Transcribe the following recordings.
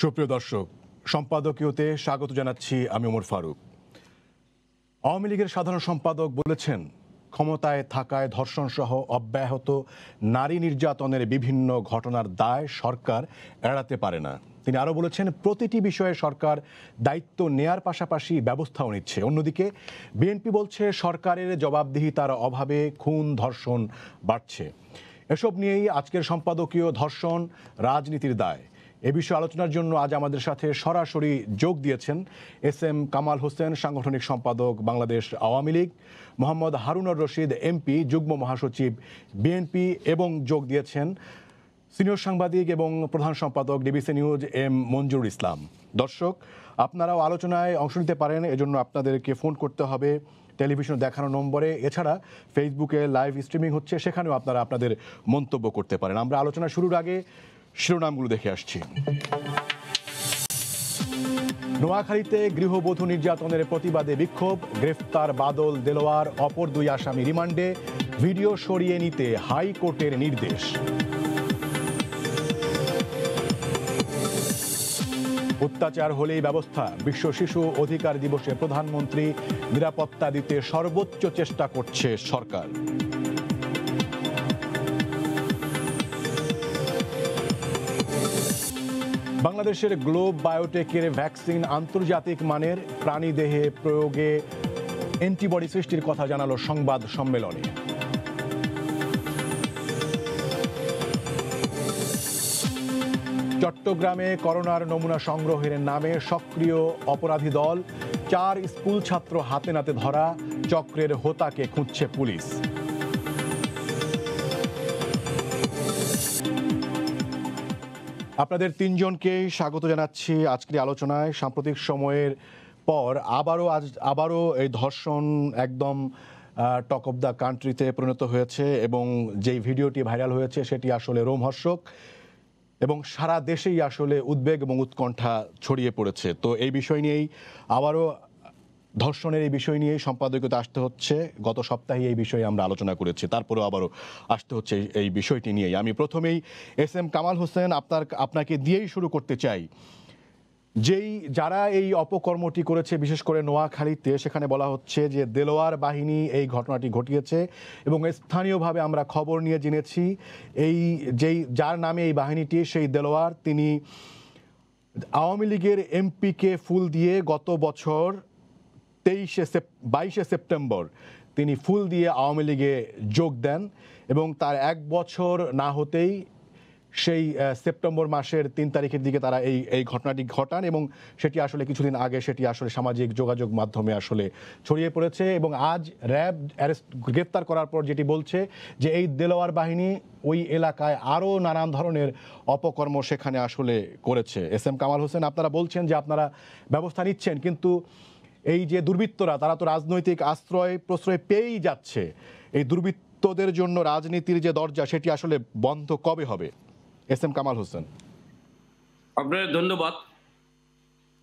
সুপ্রিয় দর্শক সম্পাদকীয়তে স্বাগত জানাচ্ছি আমি ওমর ফারুক। আওয়ামী লীগের সাধারণ সম্পাদক বলেছেন, ক্ষমতায় থাকায় ধর্ষণ সহ অব্যাহত নারী নির্যাতনের বিভিন্ন ঘটনার দায় সরকার এড়াতে পারে না। তিনি আরও বলেছেন, প্রতিটি বিষয়ে সরকার দায়িত্ব নেয়ার পাশাপাশি ব্যবস্থাও নিচ্ছে। অন্যদিকে, বিএনপি বলছে, সরকারের জবাবদিহিতার অভাবে খুন, ধর্ষণ বাড়ছে। এসব নিয়েই আজকের সম্পাদকীয় ধর্ষণ রাজনীতির দায়। এ বিষয়ে আলোচনার জন্য আজ আমাদের সাথে সরাসরি যোগ দিয়েছেন এস এম কামাল হোসেন, সাংগঠনিক সম্পাদক বাংলাদেশ আওয়ামী লীগ, মোহাম্মদ হারুনর রশিদ, এমপি, যুগ্ম মহাসচিব বিএনপি এবং যোগ দিয়েছেন সিনিয়র সাংবাদিক এবং প্রধান সম্পাদক DBC news M Manjur Islam. দর্শক, আপনারাও আলোচনায় অংশ নিতে পারেন, এজন্য আপনাদেরকে ফোন করতে হবে টেলিভিশন দেখানো নম্বরে। এছাড়া ফেসবুকে লাইভ স্ট্রিমিং হচ্ছে, সেখানেও আপনারা আপনাদের মন্তব্য করতে পারেন। আমরা আলোচনা শুরুর আগে শিরোনামগুলো দেখে আসছি। নোয়াখালীতে গৃহবধূ নির্যাতনের প্রতিবাদে বিক্ষোভ, গ্রেফতার বাদল, দেলোয়ার, অপর দুই আসামি রিমান্ডে, ভিডিও সরিয়ে নিতে হাইকোর্টের নির্দেশ। অত্যাচার হলেই ব্যবস্থা। বিশ্ব শিশু অধিকার দিবসে প্রধানমন্ত্রী নিরাপত্তা দিতে সর্বোচ্চ চেষ্টা করছে সরকার। বাংলাদেশের গ্লোব বায়োটেকের ভ্যাকসিন আন্তর্জাতিক মানের প্রাণী দেহে প্রয়োগে অ্যান্টিবডি সৃষ্টির কথা জানালো সংবাদ সম্মেলনে। চট্টগ্রামে করোনার নমুনা সংগ্রহের নামে সক্রিয় অপরাধী দল, চার স্কুল ছাত্র হাতে নাতে ধরা, চক্রের হোতাকে খুঁজছে পুলিশ। আপনাদের তিনজনকেই স্বাগত জানাচ্ছি আজকের আলোচনায়। সাম্প্রতিক সময়ের পর আবারও আজ, আবারও এই ধর্ষণ একদম টক অফ দ্য কান্ট্রিতে পরিণত হয়েছে এবং যেই ভিডিওটি ভাইরাল হয়েছে সেটি আসলে রোমহর্ষক। এবং সারা দেশেই আসলে উদ্বেগ এবং উৎকণ্ঠা ছড়িয়ে পড়েছে। তো এই বিষয় নিয়েই আবারও ধর্ষণের এই বিষয় নিয়েই সম্পাদকীয়তে আসতে হচ্ছে। গত সপ্তাহে এই বিষয়ে আমরা আলোচনা করেছি। তারপরেও আবারও আসতে হচ্ছে এই বিষয়টি নিয়েই। আমি প্রথমেই এস এম কামাল হোসেন আপনার, আপনাকে দিয়েই শুরু করতে চাই। যেই যারা এই অপকর্মটি করেছে, বিশেষ করে নোয়াখালীতে, সেখানে বলা হচ্ছে যে দেলোয়ার বাহিনী এই ঘটনাটি ঘটিয়েছে এবং স্থানীয়ভাবে আমরা খবর নিয়ে জেনেছি, এই যেই, যার নামে এই বাহিনীটি, সেই দেলোয়ার, তিনি আওয়ামী লীগের এমপিকে ফুল দিয়ে গত বছর তেইশে সেপ, বাইশে সেপ্টেম্বর তিনি ফুল দিয়ে আওয়ামী লীগে যোগ দেন এবং তার এক বছর না হতেই সেই সেপ্টেম্বর মাসের তিন তারিখের দিকে তারা এই এই ঘটনাটি ঘটান এবং সেটি আসলে কিছুদিন আগে সেটি আসলে সামাজিক যোগাযোগ মাধ্যমে আসলে ছড়িয়ে পড়েছে এবং আজ র্যাব অ্যারেস্ট গ্রেপ্তার করার পর যেটি বলছে যে এই দেলোয়ার বাহিনী ওই এলাকায় আরও নানান ধরনের অপকর্ম সেখানে আসলে করেছে। এস এম কামাল হোসেন, আপনারা বলছেন যে আপনারা ব্যবস্থা নিচ্ছেন, কিন্তু এই যে দুর্বৃত্তরা, তারা তো রাজনৈতিক আশ্রয় প্রশ্রয় পেয়েই যাচ্ছে। এই দুর্বৃত্তদের জন্য রাজনীতির যে দরজা, সেটি আসলে বন্ধ কবে হবে? S M Kamal Hossain. আপনার ধন্যবাদ।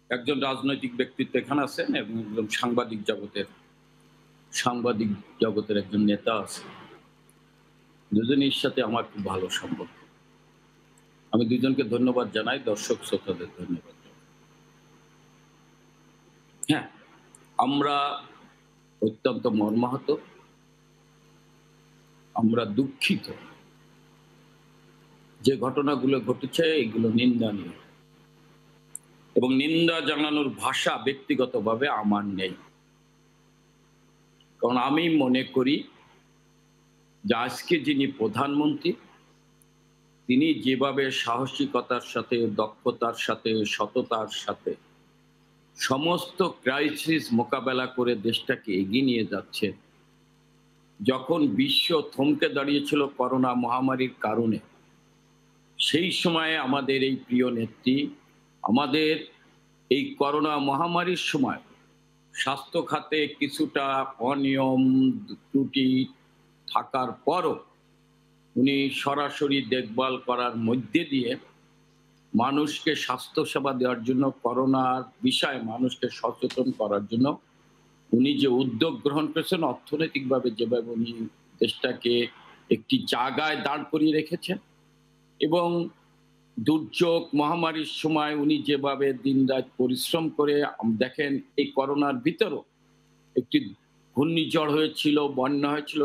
একজন রাজনৈতিক ব্যক্তিত্ব এখানে আছেন এবং একজন সাংবাদিক জগতের সাংবাদিক জগতের একজন নেতা আছে দুজনের সাথে আমার খুব ভালো সম্পর্ক। আমি দুজনকে ধন্যবাদ জানাই, দর্শক শ্রোতাদের ধন্যবাদ হ্যাঁ আমরা অত্যন্ত মর্মাহত। আমরা দুঃখিত। যে ঘটনাগুলো ঘটেছে, এগুলো নিন্দনীয় এবং নিন্দা জানানোর ভাষা ব্যক্তিগতভাবে আমার নেই। কারণ আমি মনে করি যে আজকে যিনি প্রধানমন্ত্রী, তিনি যেভাবে সাহসিকতার সাথে, দক্ষতার সাথে, সততার সাথে সমস্ত ক্রাইসিস মোকাবেলা করে দেশটাকে এগিয়ে নিয়ে যাচ্ছে, যখন বিশ্ব থমকে দাঁড়িয়েছিল করোনা মহামারীর কারণে। সেই সময়ে আমাদের এই প্রিয় নেত্রী, আমাদের এই করোনা মহামারীর সময় স্বাস্থ্য খাতে কিছুটা অনিয়ম, ত্রুটি থাকার পরও উনি সরাসরি দেখভাল করার মধ্যে দিয়ে মানুষকে স্বাস্থ্য সেবা দেওয়ার জন্য, করোনার বিষয়ে মানুষকে সচেতন করার জন্য উনি যে উদ্যোগ গ্রহণ করেছেন, অর্থনৈতিকভাবে যেভাবে উনি দেশটাকে একটি জায়গায় দাঁড় করিয়ে রেখেছেন এবং দুর্যোগ মহামারীর সময় উনি যেভাবে দিনরাত পরিশ্রম করে দেখেন এই করোনার ভিতরও একটি ঘূর্ণিঝড় হয়েছিল বন্যা হয়েছিল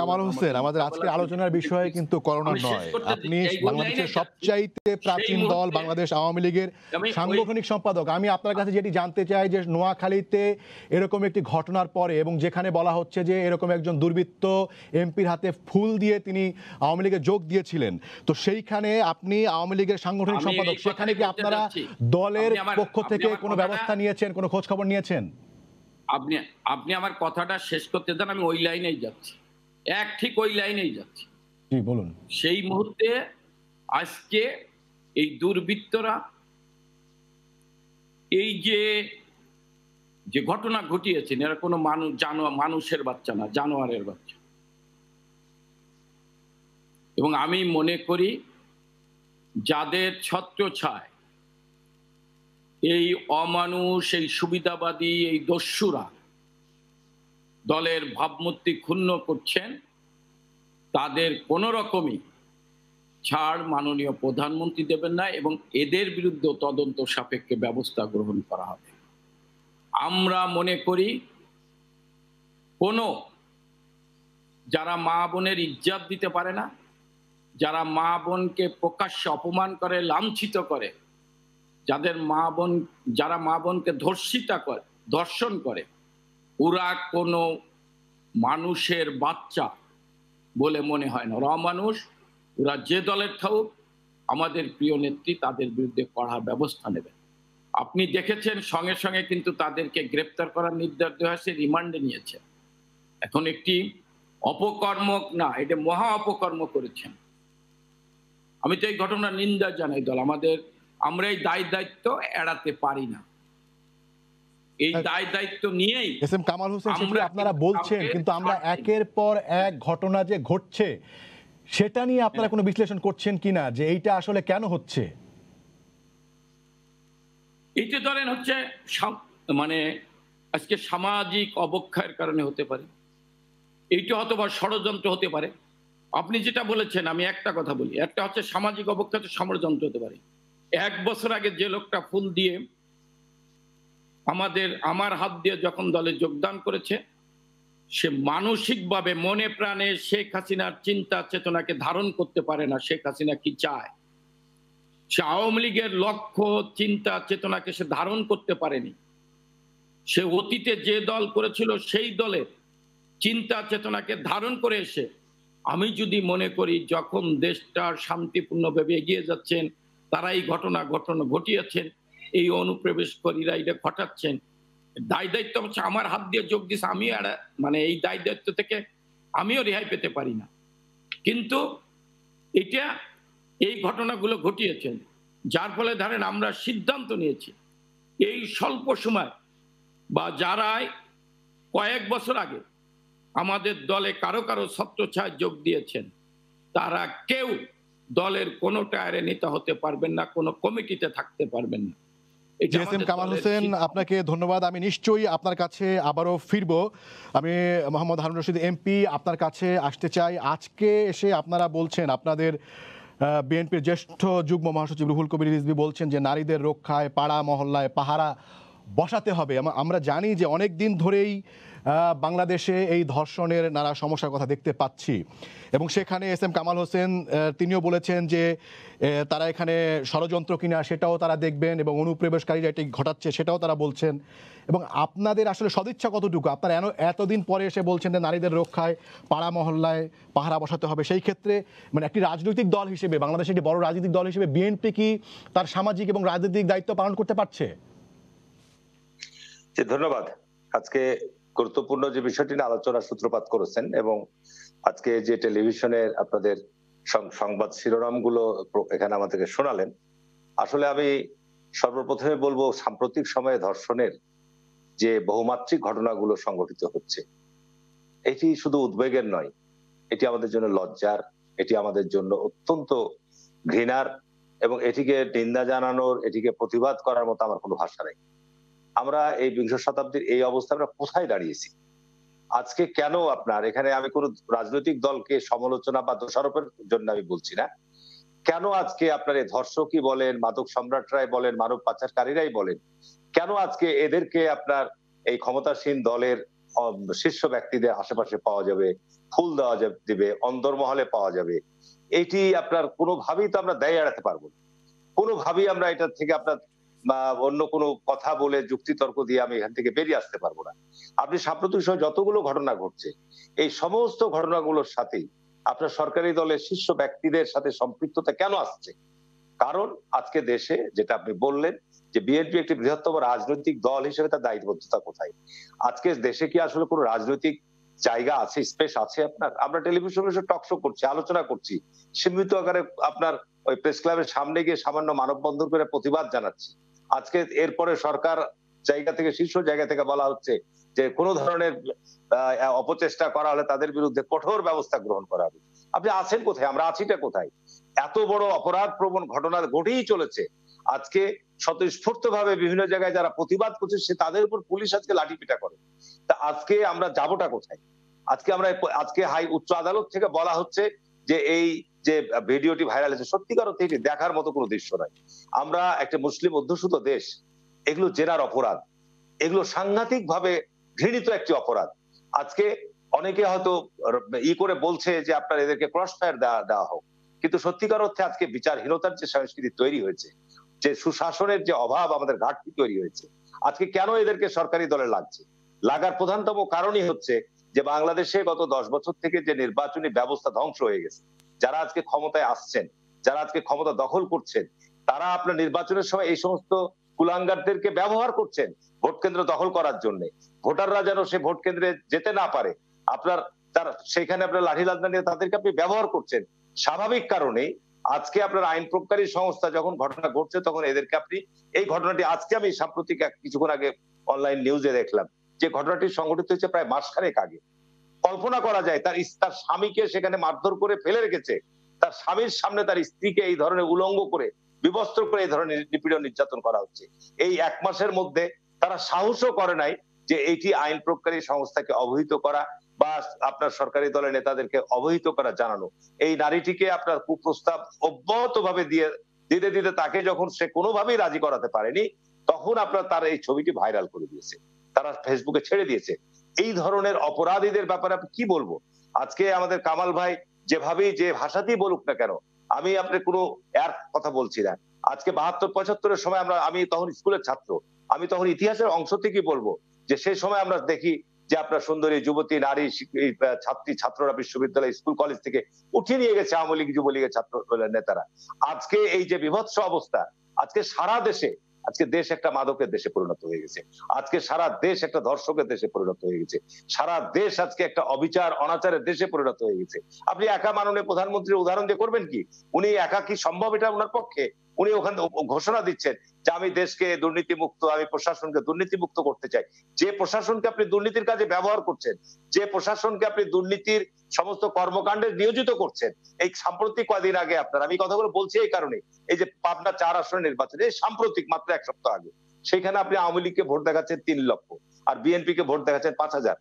কামাল হোসেন আমাদের আজকের আলোচনার বিষয় কিন্তু করোনা নয়। আপনি বাংলাদেশের সবচাইতে প্রাচীন দল বাংলাদেশ আওয়ামী লীগের সাংগঠনিক সম্পাদক। আমি আপনার কাছে যেটি জানতে চাই যে নোয়াখালীতে এরকম একটি ঘটনার পরে এবং যেখানে বলা হচ্ছে যে এরকম একজন দুর্বৃত্ত এমপির হাতে ফুল দিয়ে তিনি আওয়ামী লীগে যোগ দিয়েছিলেন। তো সেইখানে আপনি আওয়ামী লীগের সাংগঠনিক সম্পাদক সেখানে কি আপনারা দলের পক্ষ থেকে কোনো ব্যবস্থা নিয়েছেন কোনো খোঁজ খবর নিয়েছেন? আপনি আপনি আমার কথাটা শেষ করতে দেন আমি ওই লাইনেই যাচ্ছি। এক ঠিক ওই লাইনেই যাচ্ছি। বলুন। সেই মুহূর্তে আজকে এই দুর্বৃত্তরা এই যে যে ঘটনা ঘটিয়েছেন এরা কোনো মানুষ জানো মানুষের বাচ্চা না জানোয়ারের বাচ্চা। এবং আমি মনে করি যাদের ছত্র ছায় এই অমানুষ, এই সুবিধাবাদী, এই দস্যুরা দলের ভাবমূর্তি ক্ষুণ্ণ করছেন। তাদের কোনো রকমই ছাড় মাননীয় প্রধানমন্ত্রী দেবেন না এবং এদের বিরুদ্ধে তদন্ত সাপেক্ষে ব্যবস্থা গ্রহণ করা হবে। আমরা মনে করি, কোনো যারা মা বোনের ইজ্জাত দিতে পারে না, যারা মা বোনকে প্রকাশ্যে অপমান করে, লাঞ্ছিত করে যাদের মা বোন, যারা মা বোনকে ধর্ষিতা করে, ধর্ষণ করে, ওরা কোনো মানুষের বাচ্চা বলে মনে হয় না। ওরা মানুষ ওরা যে দলের থাকুক, আমাদের প্রিয় নেত্রী তাদের বিরুদ্ধে কড়া ব্যবস্থা নেবেন আপনি দেখেছেন, সঙ্গে সঙ্গে কিন্তু তাদেরকে গ্রেপ্তার করার নির্দেশ দেওয়া হয়েছে, রিমান্ডে নিয়েছে। এখন একটি অপকর্ম না, এটা মহা অপকর্ম করেছেন। আমি তো এই ঘটনার নিন্দা জানাই দল। আমাদের আমরা এই দায় দায়িত্ব এড়াতে পারি না। এই দায় দায়িত্ব নিয়েই এস এম কামাল হোসেন আপনারা বলছেন? কিন্তু আমরা একের পর এক ঘটনা যে ঘটছে সেটা নিয়ে আপনারা হ্যাঁ। কোনো বিশ্লেষণ করছেন কিনা যে এইটা আসলে কেন হচ্ছে? এইটা ধরেন হচ্ছে মানে আজকে সামাজিক অবক্ষয়ের কারণে হতে পারে। এইটা হয়তো বা ষড়যন্ত্র হতে পারে। আপনি যেটা বলেছেন আমি একটা কথা বলি। একটা হচ্ছে সামাজিক অবক্ষয় ষড়যন্ত্র হতে পারে। এক বছর আগে যে লোকটা ফুল দিয়ে আমাদের, আমার হাত দিয়ে যখন দলে যোগদান করেছে, সে মানসিকভাবে মনে প্রাণে শেখ হাসিনার চিন্তা চেতনাকে ধারণ করতে পারে না, শেখ হাসিনা কি চায়? সে আওয়ামী লীগের লক্ষ্য, চিন্তা, চেতনাকে সে ধারণ করতে পারেনি। সে অতীতে যে দল করেছিল সেই দলের চিন্তা চেতনাকে ধারণ করে এসে, আমি যদি মনে করি যখন দেশটার শান্তিপূর্ণভাবে এগিয়ে যাচ্ছেন তারা এই ঘটনা ঘটনা ঘটিয়েছেন, এই অনুপ্রবেশকারীরা এটা ঘটাচ্ছেন। দায় দায়িত্ব হচ্ছে আমার হাত দিয়ে যোগ আমিও এড়া- মানে এই দায় দায়িত্ব থেকে আমিও রেহাই পেতে পারি না। কিন্তু এটা এই ঘটনাগুলো ঘটিয়েছেন, যার ফলে ধরেন আমরা সিদ্ধান্ত নিয়েছি, এই স্বল্প সময় বা যারাই কয়েক বছর আগে আমাদের দলে কারও কারও ছত্রছায় যোগ দিয়েছেন, তারা কেউ দলের কোনো টায়ারে নেতা হতে পারবেন না কোনো কমিটিতে থাকতে পারবেন না। এটা এস এম আমাদের কামাল হোসেন আপনাকে ধন্যবাদ। আমি নিশ্চয়ই আপনার কাছে আবারও ফিরবো। আমি মোহাম্মদ হারুন রশিদ এমপি আপনার কাছে আসতে চাই। আজকে এসে আপনারা বলছেন আপনাদের বিএনপির জ্যেষ্ঠ যুগ্ম মহাসচিব রুহুল কবির রিজভি বলছেন যে নারীদের রক্ষায় পাড়া মহল্লায় পাহারা বসাতে হবে। আমরা জানি যে অনেক দিন ধরেই বাংলাদেশে এই ধর্ষণের নানা সমস্যার কথা দেখতে পাচ্ছি। এবং সেখানে এস এম কামাল হোসেন তিনিও বলেছেন যে তারা এখানে ষড়যন্ত্র কিনা সেটাও তারা দেখবেন এবং অনুপ্রবেশকারীরা এটি ঘটাচ্ছে সেটাও তারা বলছেন। এবং আপনাদের আসলে সদিচ্ছা কতটুকু? আপনারা এতদিন পরে এসে বলছেন যে, নারীদের রক্ষায়, পাড়া মহল্লায় পাহারা বসাতে হবে। সেই ক্ষেত্রে মানে একটি রাজনৈতিক দল হিসেবে, বাংলাদেশের একটি বড় রাজনৈতিক দল হিসেবে বিএনপি কি তার সামাজিক এবং রাজনৈতিক দায়িত্ব পালন করতে পারছে? ধন্যবাদ। আজকে গুরুত্বপূর্ণ যে বিষয়টি নিয়ে আলোচনার সূত্রপাত করেছেন এবং আজকে যে টেলিভিশনের আপনাদের সংবাদ শিরোনামগুলো এখানে আমাদেরকে শোনালেন, আসলে আমি সর্বপ্রথমে বলব সাম্প্রতিক সময়ে ধর্ষণের যে বহুমাত্রিক ঘটনাগুলো সংঘটিত হচ্ছে, এটি শুধু উদ্বেগের নয়, এটি আমাদের জন্য লজ্জার, এটি আমাদের জন্য অত্যন্ত ঘৃণার এবং এটিকে নিন্দা জানানোর, এটিকে প্রতিবাদ করার মতো আমার কোনো ভাষা নেই। আমরা এই বিংশ শতাব্দীর এই অবস্থা আমরা কোথায় দাঁড়িয়েছি? আজকে কেন আপনার, এখানে আমি কোন রাজনৈতিক দলকে সমালোচনা বা দোষারোপের জন্য আমি বলছি না। কেন আজকে আপনার এই ধর্ষকই বলেন, মাদক সম্রাটরাই বলেন, মানব পাচারকারীরাই বলেন, কেন আজকে এদেরকে আপনার এই ক্ষমতাসীন দলের শীর্ষ ব্যক্তিদের আশেপাশে পাওয়া যাবে, ফুল দেওয়া দিবে, অন্দরমহলে পাওয়া যাবে? এটি আপনার কোনোভাবেই তো আমরা দায় এড়াতে পারব কোনোভাবেই আমরা এটা থেকে আপনার বা অন্য কোনো কথা বলে যুক্তি তর্ক দিয়ে আমি এখান থেকে বেরিয়ে আসতে পারব না। আপনি সাম্প্রতিক সময় যতগুলো ঘটনা ঘটছে, এই সমস্ত ঘটনাগুলোর সাথেই আপনার সরকারি দলের শীর্ষ ব্যক্তিদের সাথে সম্পৃক্ততা কেন আসছে? কারণ আজকে দেশে যেটা আপনি বললেন যে বিএনপি একটি বৃহত্তম রাজনৈতিক দল হিসেবে তার দায়িত্ববদ্ধতা কোথায়? আজকে দেশে কি আসলে কোনো রাজনৈতিক জায়গা আছে, স্পেস আছে আপনার? আমরা টেলিভিশনে টক শো করছি, আলোচনা করছি, সীমিত আকারে আপনার ওই প্রেস ক্লাবের সামনে গিয়ে সামান্য মানববন্ধন করে প্রতিবাদ জানাচ্ছি। আজকে এরপরে সরকার জায়গা থেকে, শীর্ষ জায়গা থেকে বলা হচ্ছে যে কোনো ধরনের অপচেষ্টা করা হলে তাদের বিরুদ্ধে কঠোর ব্যবস্থা গ্রহণ করা হবে। আপনি আছেন কোথায়? আমরা আছিটা কোথায়? এত বড় অপরাধ প্রবণ ঘটনা ঘটেই চলেছে। আজকে স্বতঃস্ফূর্ত ভাবে বিভিন্ন জায়গায় যারা প্রতিবাদ করছে, সে তাদের উপর পুলিশ আজকে লাঠিপিটা করে। তা আজকে আমরা যাবোটা কোথায়? আজকে আমরা, আজকে হাই, উচ্চ আদালত থেকে বলা হচ্ছে যে এই যে ভিডিওটি ভাইরাল হয়েছে, সত্যিকার অর্থে এটি দেখার মতো কোনো দৃশ্য নয়। আমরা একটা মুসলিম অধ্যুষিত দেশ, এগুলো জেনার অপরাধ। এগুলো সাংঘাতিক ভাবে ঘৃণিত একটি অপরাধ। আজকে অনেকে হয়তো ই করে বলছে যে আপনার এদেরকে ক্রস ফায়ার দেওয়া দেওয়া হোক। কিন্তু সত্যিকার অর্থে আজকে বিচারহীনতার যে সংস্কৃতি তৈরি হয়েছে, যে সুশাসনের যে অভাব আমাদের ঘাটতি তৈরি হয়েছে, আজকে কেন এদেরকে সরকারি দলে লাগছে? লাগার প্রধানতম কারণই হচ্ছে যে বাংলাদেশে গত দশ বছর থেকে যে নির্বাচনী ব্যবস্থা ধ্বংস হয়ে গেছে, যারা আজকে ক্ষমতায় আসছেন, যারা আজকে ক্ষমতা দখল করছেন, তারা আপনার নির্বাচনের সময় এই সমস্ত কুলাঙ্গারদেরকে ব্যবহার করছেন ভোট কেন্দ্র দখল করার জন্য। ভোটাররা যেন সে ভোট কেন্দ্রে যেতে না পারে, আপনার তার সেখানে আপনার লাঠি লাদনা নিয়ে তাদেরকে আপনি ব্যবহার করছেন। স্বাভাবিক কারণে আজকে আপনার আইন প্রকারী সংস্থা যখন ঘটনা ঘটছে, তখন এদেরকে আপনি, এই ঘটনাটি আজকে আমি সাম্প্রতিক কিছুক্ষণ আগে অনলাইন নিউজে দেখলাম। যে ঘটনাটি সংঘটিত হয়েছে প্রায় মাসখানেক আগে। কল্পনা করা যায় তার তার স্বামীকে সেখানে মারধর করে ফেলে রেখেছে। তার স্বামীর সামনে তার স্ত্রীকে এই ধরনের উলঙ্গ করে, বিবস্ত্র করে এই ধরনের নিপীড়ন নির্যাতন করা হচ্ছে। এই এক মাসের মধ্যে তারা সাহসও করে নাই যে এইটি আইন প্রকারী সংস্থাকে অবহিত করা বা আপনার সরকারি দলের নেতাদেরকে অবহিত করা জানানো। এই নারীটিকে আপনার কুপ্রস্তাব অব্যাহত ভাবে দিয়ে, দিতে দিতে তাকে যখন সে কোনোভাবেই রাজি করাতে পারেনি, তখন আপনার তার এই ছবিটি ভাইরাল করে দিয়েছে। তারা ফেসবুকে ছেড়ে দিয়েছে। এই ধরনের অপরাধীদের ব্যাপারে আপনি কি বলব? আজকে আমাদের কামাল ভাই যেভাবেই যে ভাষাতেই বলুক না কেন, আমি আপনার কোনো এর কথা বলছি না। আজকে বাহাত্তর, পঁচাত্তরের সময় আমরা, আমি তখন স্কুলের ছাত্র, আমি তখন ইতিহাসের অংশ থেকেই বলব যে সেই সময় আমরা দেখি যে আপনার সুন্দরী যুবতী, নারী ছাত্রী, ছাত্ররা বিশ্ববিদ্যালয়, স্কুল, কলেজ থেকে উঠিয়ে নিয়ে গেছে আওয়ামী লীগ, যুবলীগের ছাত্র নেতারা। আজকে এই যে বিভৎস অবস্থা, আজকে সারা দেশে আজকে দেশ একটা মাদকের দেশে পরিণত হয়ে গেছে। আজকে সারা দেশ একটা ধর্ষকের দেশে পরিণত হয়ে গেছে। সারা দেশ আজকে একটা অবিচার, অনাচারের দেশে পরিণত হয়ে গেছে। আপনি একা মাননীয় প্রধানমন্ত্রীর উদাহরণ দিয়ে করবেন কি? উনি একা কি সম্ভব এটা ওনার পক্ষে? উনি ওখানে ঘোষণা দিচ্ছেন যে আমি দেশকে দুর্নীতি মুক্ত আমি প্রশাসনকে দুর্নীতি মুক্ত করতে চাই। যে প্রশাসনকে আপনি দুর্নীতির কাজে ব্যবহার করছেন, যে প্রশাসনকে আপনি দুর্নীতির সমস্ত কর্মকাণ্ডে নিয়োজিত করছেন, এই সাম্প্রতিক কদিন আগে আপনার, আমি কথাগুলো বলছি এই কারণে, এই যে পাবনা চার আসনের নির্বাচন সাম্প্রতিক মাত্র এক সপ্তাহ আগে, সেখানে আপনি আওয়ামী লীগকে ভোট দেখাচ্ছেন তিন লক্ষ, আর বিএনপি কে ভোট দেখাচ্ছেন পাঁচ হাজার।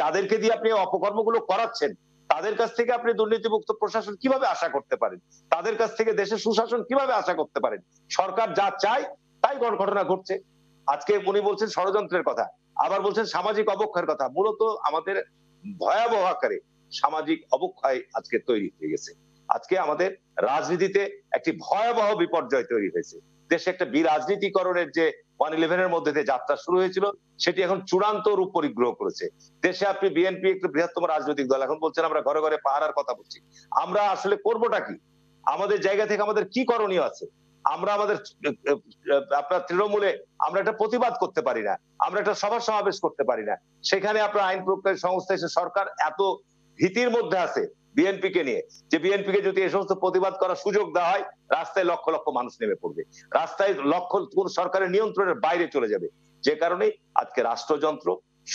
যাদেরকে দিয়ে আপনি অপকর্মগুলো করাচ্ছেন তাদের কাছ থেকে আপনি দুর্নীতিমুক্ত প্রশাসন কীভাবে আশা করতে পারেন? তাদের কাছ থেকে দেশের সুশাসন কীভাবে আশা করতে পারেন? সরকার যা চায়, তাই ঘট- ঘটনা ঘটছে। আজকে উনি বলছেন ষড়যন্ত্রের কথা, আবার বলছেন সামাজিক অবক্ষয়ের কথা। মূলত আমাদের ভয়াবহ আকারে সামাজিক অবক্ষয় আজকে তৈরি হয়ে গেছে। আজকে আমাদের রাজনীতিতে একটি ভয়াবহ বিপর্যয় তৈরি হয়েছে। দেশে একটা বিরাজনীতিকরণের যে ওয়ান ইলেভেনের মধ্যে দিয়ে যাত্রা শুরু হয়েছিল, সেটি এখন চূড়ান্ত রূপ পরিগ্রহ করেছে। দেশে আপনি বিএনপি একটি বৃহত্তম রাজনৈতিক দল। এখন বলছেন আমরা ঘরে ঘরে পাহারার কথা বলছি। আমরা আসলে করবোটা কি? আমাদের জায়গা থেকে আমাদের কি করণীয় আছে? আমরা আমাদের আপনার তৃণমূলে আমরা একটা প্রতিবাদ করতে পারি না। আমরা একটা সভা সমাবেশ করতে পারি না। সেখানে আপনার আইন প্রয়োগকারী সংস্থা এসে সরকার এত ভীতির মধ্যে আছে বিএনপি কে নিয়ে। যে বিএনপি কে যদি এই সমস্ত প্রতিবাদ করার সুযোগ দেওয়া হয় রাস্তায় লক্ষ লক্ষ মানুষ নেমে পড়বে। রাস্তায় লক্ষ কোন সরকারের নিয়ন্ত্রণের বাইরে চলে যাবে। যে কারণে আজকে রাষ্ট্রযন্ত্র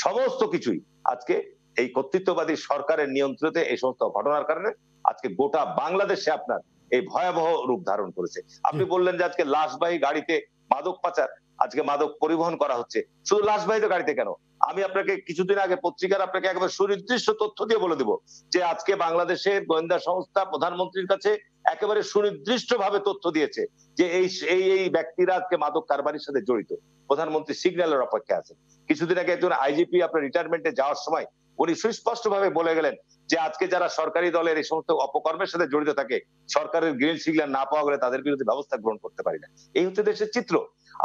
সমস্ত কিছুই আজকে এই কর্তৃত্ববাদী সরকারের নিয়ন্ত্রণে এই সমস্ত ঘটনার কারণে আজকে গোটা বাংলাদেশে আপনার এই ভয়াবহ রূপ ধারণ করেছে। আপনি বললেন যে আজকে লাশবাহী গাড়িতে মাদক পাচার। আজকে মাদক পরিবহন করা হচ্ছে। শুধু লাশবাহিত গাড়িতে কেন? আমি আপনাকে কিছুদিন আগে পত্রিকার আপনাকে একবার সুনির্দিষ্ট তথ্য দিয়ে বলে দিব যে আজকে বাংলাদেশের গোয়েন্দা সংস্থা প্রধানমন্ত্রীর কাছে একেবারে সুনির্দিষ্ট ভাবে তথ্য দিয়েছে যে এই এই এই ব্যক্তিরা আজকে মাদক কারবারির সাথে জড়িত। প্রধানমন্ত্রী সিগন্যালের অপেক্ষায় আছে কিছুদিন আগে একজন আইজিপি আপনার রিটায়ারমেন্টে যাওয়ার সময় উনি সুস্পষ্ট ভাবে বলে গেলেন যে আজকে যারা সরকারি দলের এই সমস্ত অপকর্মের সাথে জড়িত থাকে, সরকারের গ্রিন সিগন্যাল না পাওয়া গেলে তাদের বিরুদ্ধে ব্যবস্থা গ্রহণ করতে পারি না। এই হচ্ছে দেশের চিত্র।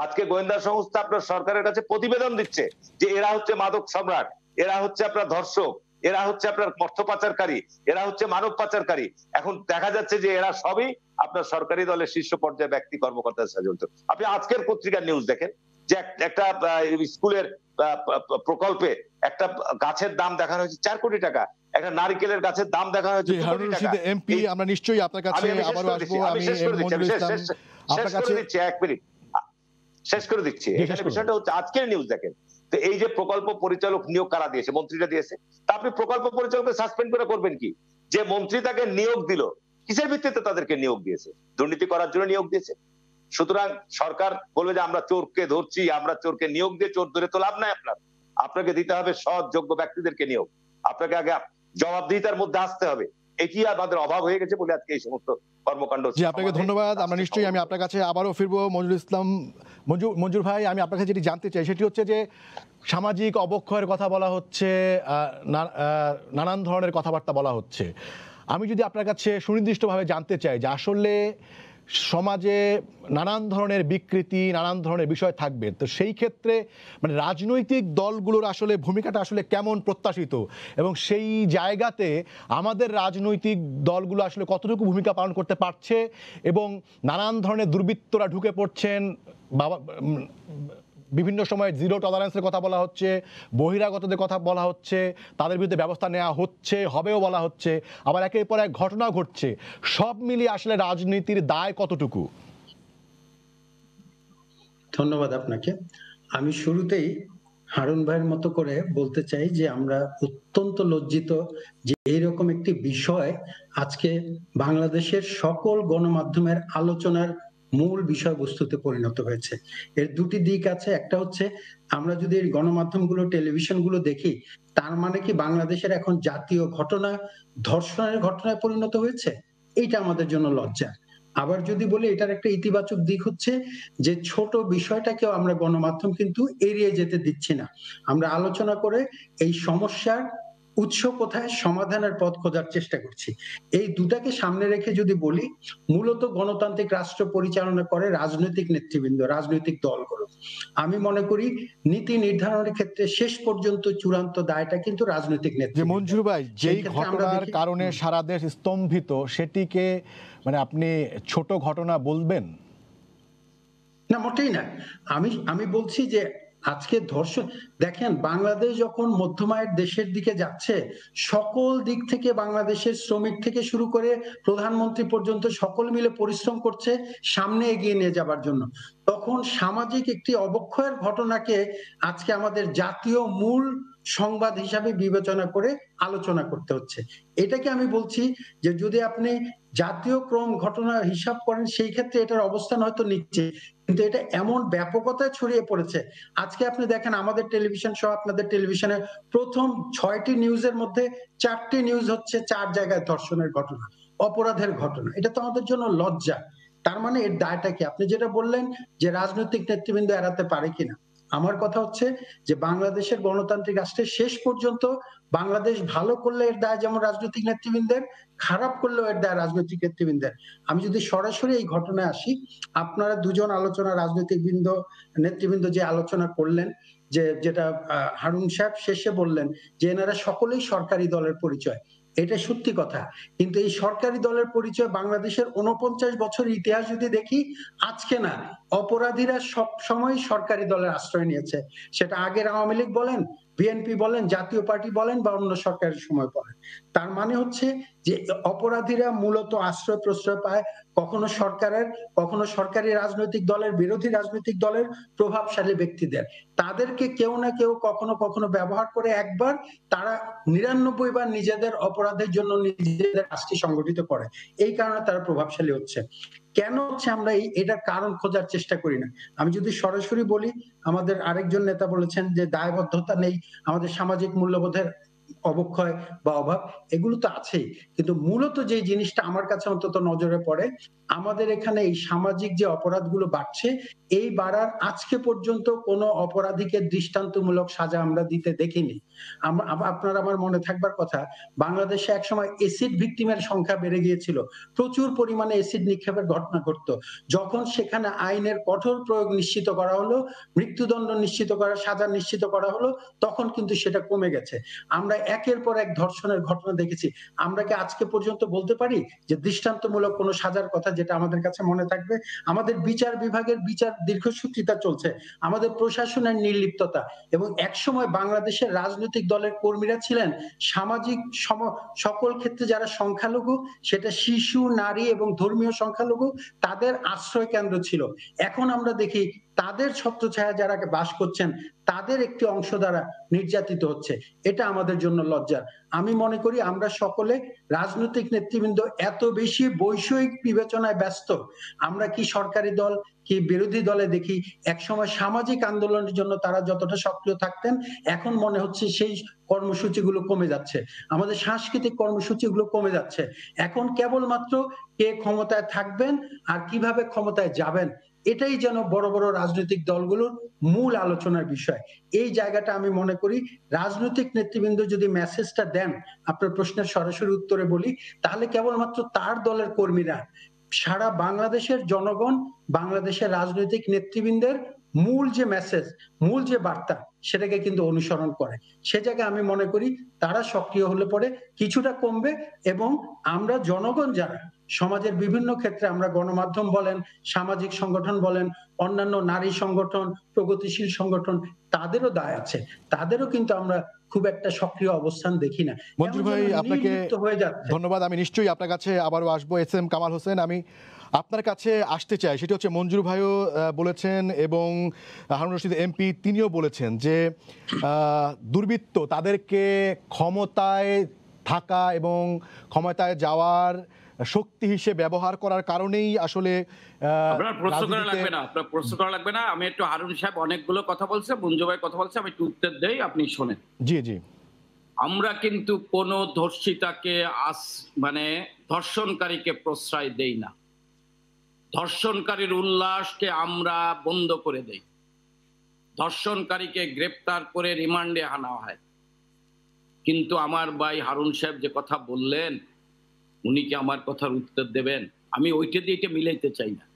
আজকে গোয়েন্দা সংস্থা আপনার সরকারের কাছে প্রতিবেদন দিচ্ছে যে এরা হচ্ছে মাদক সম্রাট, এরা হচ্ছে আপনার ধর্ষক, এরা হচ্ছে আপনার অর্থ পাচারকারী, এরা হচ্ছে মানব পাচারকারী। এখন দেখা যাচ্ছে যে এরা সবই আপনার সরকারি দলের শীর্ষ পর্যায়ে ব্যক্তি কর্মকর্তার সাথে জড়িত। আপনি আজকের পত্রিকার নিউজ দেখেন। যে একটা স্কুলের প্রকল্পে একটা গাছের দাম দেখানো হয়েছে চার কোটি টাকা একটা নারকেলের গাছের দাম দেখানো হয়েছে এমপি আমরা নিশ্চয়ই আপনার কাছে আবারও আসব আমি আপনার কাছে এক মিনিট। শেষ করে দিচ্ছি। এখানে বিষয়টা হচ্ছে আজকের নিউজ দেখেন। তো এই যে প্রকল্প পরিচালক নিয়োগ কারা দিয়েছে মন্ত্রীরা দিয়েছে। তা আপনি প্রকল্প পরিচালককে সাসপেন্ড করে করবেন কি? যে মন্ত্রী তাকে নিয়োগ দিল কিসের ভিত্তিতে তাদেরকে নিয়োগ দিয়েছে? দুর্নীতি করার জন্য নিয়োগ দিয়েছে? সুতরাং সরকার বলবে যে আমরা চোরকে ধরছি আমরা চোরকে নিয়োগ দিয়ে চোর ধরে তো লাভ নাই আপনার। আপনাকে দিতে হবে সৎ যোগ্য ব্যক্তিদেরকে নিয়োগ। আপনাকে আগে জবাবদিহিতার মধ্যে আসতে হবে। এটি আমাদের অভাব হয়ে গেছে বলে আজকে এই সমস্ত কর্মকাণ্ড জি আপনাকে ধন্যবাদ। আমরা নিশ্চয়ই আমি আপনার কাছে আবারও ফিরবো। মঞ্জুর ইসলাম মঞ্জুর মঞ্জুর ভাই আমি আপনার কাছে যেটি জানতে চাই সেটি হচ্ছে যে সামাজিক অবক্ষয়ের কথা বলা হচ্ছে আহ, আহ, নানান ধরনের কথাবার্তা বলা হচ্ছে। আমি যদি আপনার কাছে সুনির্দিষ্টভাবে জানতে চাই যে আসলে সমাজে নানান ধরনের বিকৃতি, নানান ধরনের বিষয় থাকবে। তো সেই ক্ষেত্রে মানে রাজনৈতিক দলগুলোর আসলে ভূমিকাটা আসলে কেমন প্রত্যাশিত? এবং সেই জায়গাতে আমাদের রাজনৈতিক দলগুলো আসলে কতটুকু ভূমিকা পালন করতে পারছে? এবং নানান ধরনের দুর্বৃত্তরা ঢুকে পড়ছেন, বাবা বিভিন্ন সময় জিরো টলারেন্সের কথা বলা হচ্ছে, বহিরাগতদের কথা বলা হচ্ছে, তাদের বিরুদ্ধে ব্যবস্থা নেওয়া হচ্ছে, হবেও বলা হচ্ছে, আবার একের পর এক ঘটনাও ঘটছে। সব মিলিয়ে আসলে রাজনীতির দায় কতটুকু? ধন্যবাদ আপনাকে। আমি শুরুতেই হারুন ভাইয়ের মতো করে বলতে চাই যে, আমরা অত্যন্ত লজ্জিত যে এইরকম একটি বিষয় আজকে বাংলাদেশের সকল গণমাধ্যমের আলোচনার মূল বিষয়বস্তুতে পরিণত হয়েছে। এর দুটি দিক আছে, একটা হচ্ছে আমরা যদি এই গণমাধ্যমগুলো, টেলিভিশনগুলো দেখি, তার মানে কি বাংলাদেশের এখন জাতীয় ঘটনা ধর্ষণের ঘটনায় পরিণত হয়েছে? এটা আমাদের জন্য লজ্জা। আবার যদি বলি, এটার একটা ইতিবাচক দিক হচ্ছে যে ছোট বিষয়টাকেও আমরা গণমাধ্যম কিন্তু এড়িয়ে যেতে দিচ্ছি না। আমরা আলোচনা করে এই সমস্যার উৎস কোথায়? সমাধানের পথ খোঁজার চেষ্টা করছি। এই দুটাকে সামনে রেখে যদি বলি মূলত গণতান্ত্রিক রাষ্ট্র পরিচালনা করে রাজনৈতিক নেতৃবৃন্দ রাজনৈতিক দলগুলো। আমি মনে করি নীতি নির্ধারণের ক্ষেত্রে শেষ পর্যন্ত চূড়ান্ত দায়টা কিন্তু রাজনৈতিক নেতৃবৃন্দ। মঞ্জুর ভাই যেই ঘটনার কারণে। সারা দেশ স্তম্ভিত সেটিকে মানে আপনি ছোট ঘটনা বলবেন? না মোটেই না। আমি আমি বলছি যে আজকে ধর্ষণ, দেখেন বাংলাদেশ যখন মধ্যমায়ের দেশের দিকে যাচ্ছে, সকল দিক থেকে বাংলাদেশের শ্রমিক থেকে শুরু করে প্রধানমন্ত্রী পর্যন্ত সকল মিলে পরিশ্রম করছে সামনে এগিয়ে নিয়ে যাবার জন্য। তখন সামাজিক একটি অবক্ষয়ের ঘটনাকে আজকে আমাদের জাতীয় মূল সংবাদ হিসাবে বিবেচনা করে আলোচনা করতে হচ্ছে। এটাকে আমি বলছি যে যদি আপনি জাতীয় ক্রম ঘটনা হিসাব করেন, সেই ক্ষেত্রে এটার অবস্থান হয়তো নিচ্ছে। কিন্তু এটা এমন ব্যাপকতায় ছড়িয়ে পড়েছে। আজকে আপনি দেখেন আমাদের টেলিভিশন সহ আপনাদের টেলিভিশনে প্রথম ছয়টি নিউজের মধ্যে চারটি নিউজ হচ্ছে চার জায়গায় ধর্ষণের ঘটনা, অপরাধের ঘটনা। এটা তো আমাদের জন্য লজ্জা। তার মানে এর দায়টা কি? আপনি যেটা বললেন যে রাজনৈতিক নেতৃবৃন্দ এড়াতে পারে কিনা। আমার কথা হচ্ছে যে বাংলাদেশের গণতান্ত্রিক রাষ্ট্রের শেষ পর্যন্ত বাংলাদেশ ভালো করলে এর দায় যেমন রাজনৈতিক নেতৃবৃন্দের, খারাপ করলেও এর দায় রাজনৈতিক নেতৃবৃন্দের। আমি যদি সরাসরি এই ঘটনায় আসি, আপনারা দুজন আলোচনা রাজনৈতিক বৃন্দ, নেতৃবৃন্দ যে আলোচনা করলেন, যে যেটা হারুন সাহেব শেষে বললেন যে এনারা সকলেই সরকারি দলের পরিচয়। এটা সত্যি কথা। কিন্তু এই সরকারি দলের পরিচয় বাংলাদেশের উনপঞ্চাশ বছর ইতিহাস যদি দেখি, আজকে না, অপরাধীরা সব সময় সরকারি দলের আশ্রয় নিয়েছে। সেটা আগের আওয়ামী লীগ বলেন বিএনপি বলেন, জাতীয় পার্টি বলেন বা অন্য সরকারের সময় বলেন। তার মানে হচ্ছে যে অপরাধীরা মূলত আশ্রয় প্রশ্রয় পায়, কখনো সরকারের, কখনো সরকারি রাজনৈতিক দলের, বিরোধী রাজনৈতিক দলের প্রভাবশালী ব্যক্তিদের। তাদেরকে কেউ না কেউ কখনো কখনো ব্যবহার করে একবার তারা নিরানব্বই বার নিজেদের অপরাধের জন্য নিজেদের কাজটি সংগঠিত করে। এই কারণে তারা প্রভাবশালী হচ্ছে। কেন হচ্ছে আমরা এই, এটার কারণ খোঁজার চেষ্টা করি না? আমি যদি সরাসরি বলি, আমাদের আরেকজন নেতা বলেছেন যে দায়বদ্ধতা নেই, আমাদের সামাজিক মূল্যবোধের অবক্ষয় বা অভাব, এগুলো তো আছেই। কিন্তু মূলত যে জিনিসটা আমার কাছে অন্তত নজরে পড়ে, আমাদের এখানে এই সামাজিক যে অপরাধগুলো বাড়ছে, এই বাড়ার আজকে পর্যন্ত কোনো অপরাধীকে দৃষ্টান্তমূলক সাজা আমরা দিতে দেখিনি। আপনার আমার মনে থাকবার কথা, বাংলাদেশে একসময় এসিড ভিকটিমের সংখ্যা বেড়ে গিয়েছিল। প্রচুর পরিমাণে এসিড নিক্ষেপের ঘটনা ঘটতো। যখন সেখানে আইনের কঠোর প্রয়োগ নিশ্চিত করা হলো, মৃত্যুদণ্ড নিশ্চিত করা, সাজা নিশ্চিত করা হলো, তখন কিন্তু সেটা কমে গেছে। আমরা একের পর এক ধর্ষণের ঘটনা দেখেছি। আমরা কি আজকে পর্যন্ত বলতে পারি যে দৃষ্টান্তমূলক কোনো সাজার কথা যেটা আমাদের কাছে মনে থাকবে? আমাদের বিচার বিভাগের বিচার দীর্ঘসূত্রিতা চলছে। আমাদের প্রশাসনের নির্লিপ্ততা এবং একসময় বাংলাদেশের রাজনৈতিক দলের কর্মীরা ছিলেন সামাজিক সম- সকল ক্ষেত্রে যারা সংখ্যালঘু, সেটা শিশু, নারী এবং ধর্মীয় সংখ্যালঘু, তাদের আশ্রয় কেন্দ্র ছিল। এখন আমরা দেখি তাদের ছত্রছায়া যারা বাস করছেন, তাদের একটি অংশ দ্বারা নির্যাতিত হচ্ছে। এটা আমাদের জন্য লজ্জার। আমি মনে করি আমরা সকলে রাজনৈতিক নেতৃবৃন্দ এত বেশি বৈষয়িক বিবেচনায় ব্যস্ত। আমরা কি সরকারি দল, কি বিরোধী দলে দেখি, একসময় সামাজিক আন্দোলনের জন্য তারা যতটা সক্রিয় থাকতেন, এখন মনে হচ্ছে সেই কর্মসূচিগুলো কমে যাচ্ছে। আমাদের সাংস্কৃতিক কর্মসূচিগুলো কমে যাচ্ছে। এখন কেবলমাত্র কে ক্ষমতায় থাকবেন আর কীভাবে ক্ষমতায় যাবেন এটাই যেন বড় বড় রাজনৈতিক দলগুলোর মূল আলোচনার বিষয়। এই জায়গাটা আমি মনে করি, রাজনৈতিক নেতৃবৃন্দ যদি মেসেজটা দেন, আপনার প্রশ্নের সরাসরি উত্তরে বলি, তাহলে কেবলমাত্র তার দলের কর্মীরা, সারা বাংলাদেশের জনগণ, বাংলাদেশের রাজনৈতিক নেতৃবৃন্দের মূল যে মেসেজ মূল যে বার্তা, সেটাকে কিন্তু অনুসরণ করে। সে জায়গায় আমি মনে করি, তারা সক্রিয় হলে পরে কিছুটা কমবে এবং আমরা জনগণ যারা সমাজের বিভিন্ন ক্ষেত্রে আমরা গণমাধ্যম বলেন সামাজিক সংগঠন বলেন অন্যান্য নারী সংগঠন প্রগতিশীল সংগঠন তাদেরও দায় আছে। তাদেরও কিন্তু আমরা খুব একটা সক্রিয় অবস্থান দেখি না। মঞ্জুর ভাই আপনাকে ধন্যবাদ। আমি নিশ্চয়ই আপনার কাছে আবারও আসব। এস এম কামাল হোসেন আমি আপনার কাছে আসতে চাই। সেটি হচ্ছে মঞ্জুর ভাইও বলেছেন এবং হারুন রশিদ এমপি তিনিও বলেছেন যে দুর্বৃত্ত তাদেরকে ক্ষমতায় থাকা এবং ক্ষমতায় যাওয়ার শক্তি হিসেবে ব্যবহার করার কারণেই আসলে আপনার প্রশ্ন করা লাগবে না আপনার প্রশ্ন করা লাগবে না। আমি একটু হারুন সাহেব অনেকগুলো কথা বলছে মঞ্জু ভাই কথা বলছে আমি একটু উত্তর দেই আপনি শোনেন। জি জি। আমরা কিন্তু কোন ধর্ষিতাকে আস মানে ধর্ষণকারীকে প্রশ্রয় দেই না। ধর্ষণকারীর উল্লাসকে আমরা বন্ধ করে দেই। ধর্ষণকারীকে গ্রেপ্তার করে রিমান্ডে আনা হয়। কিন্তু আমার ভাই হারুন সাহেব যে কথা বললেন উনি কি আমার কথার উত্তর দেবেন? আমি ওইটা দিয়ে এটা মিলাইতে চাই না।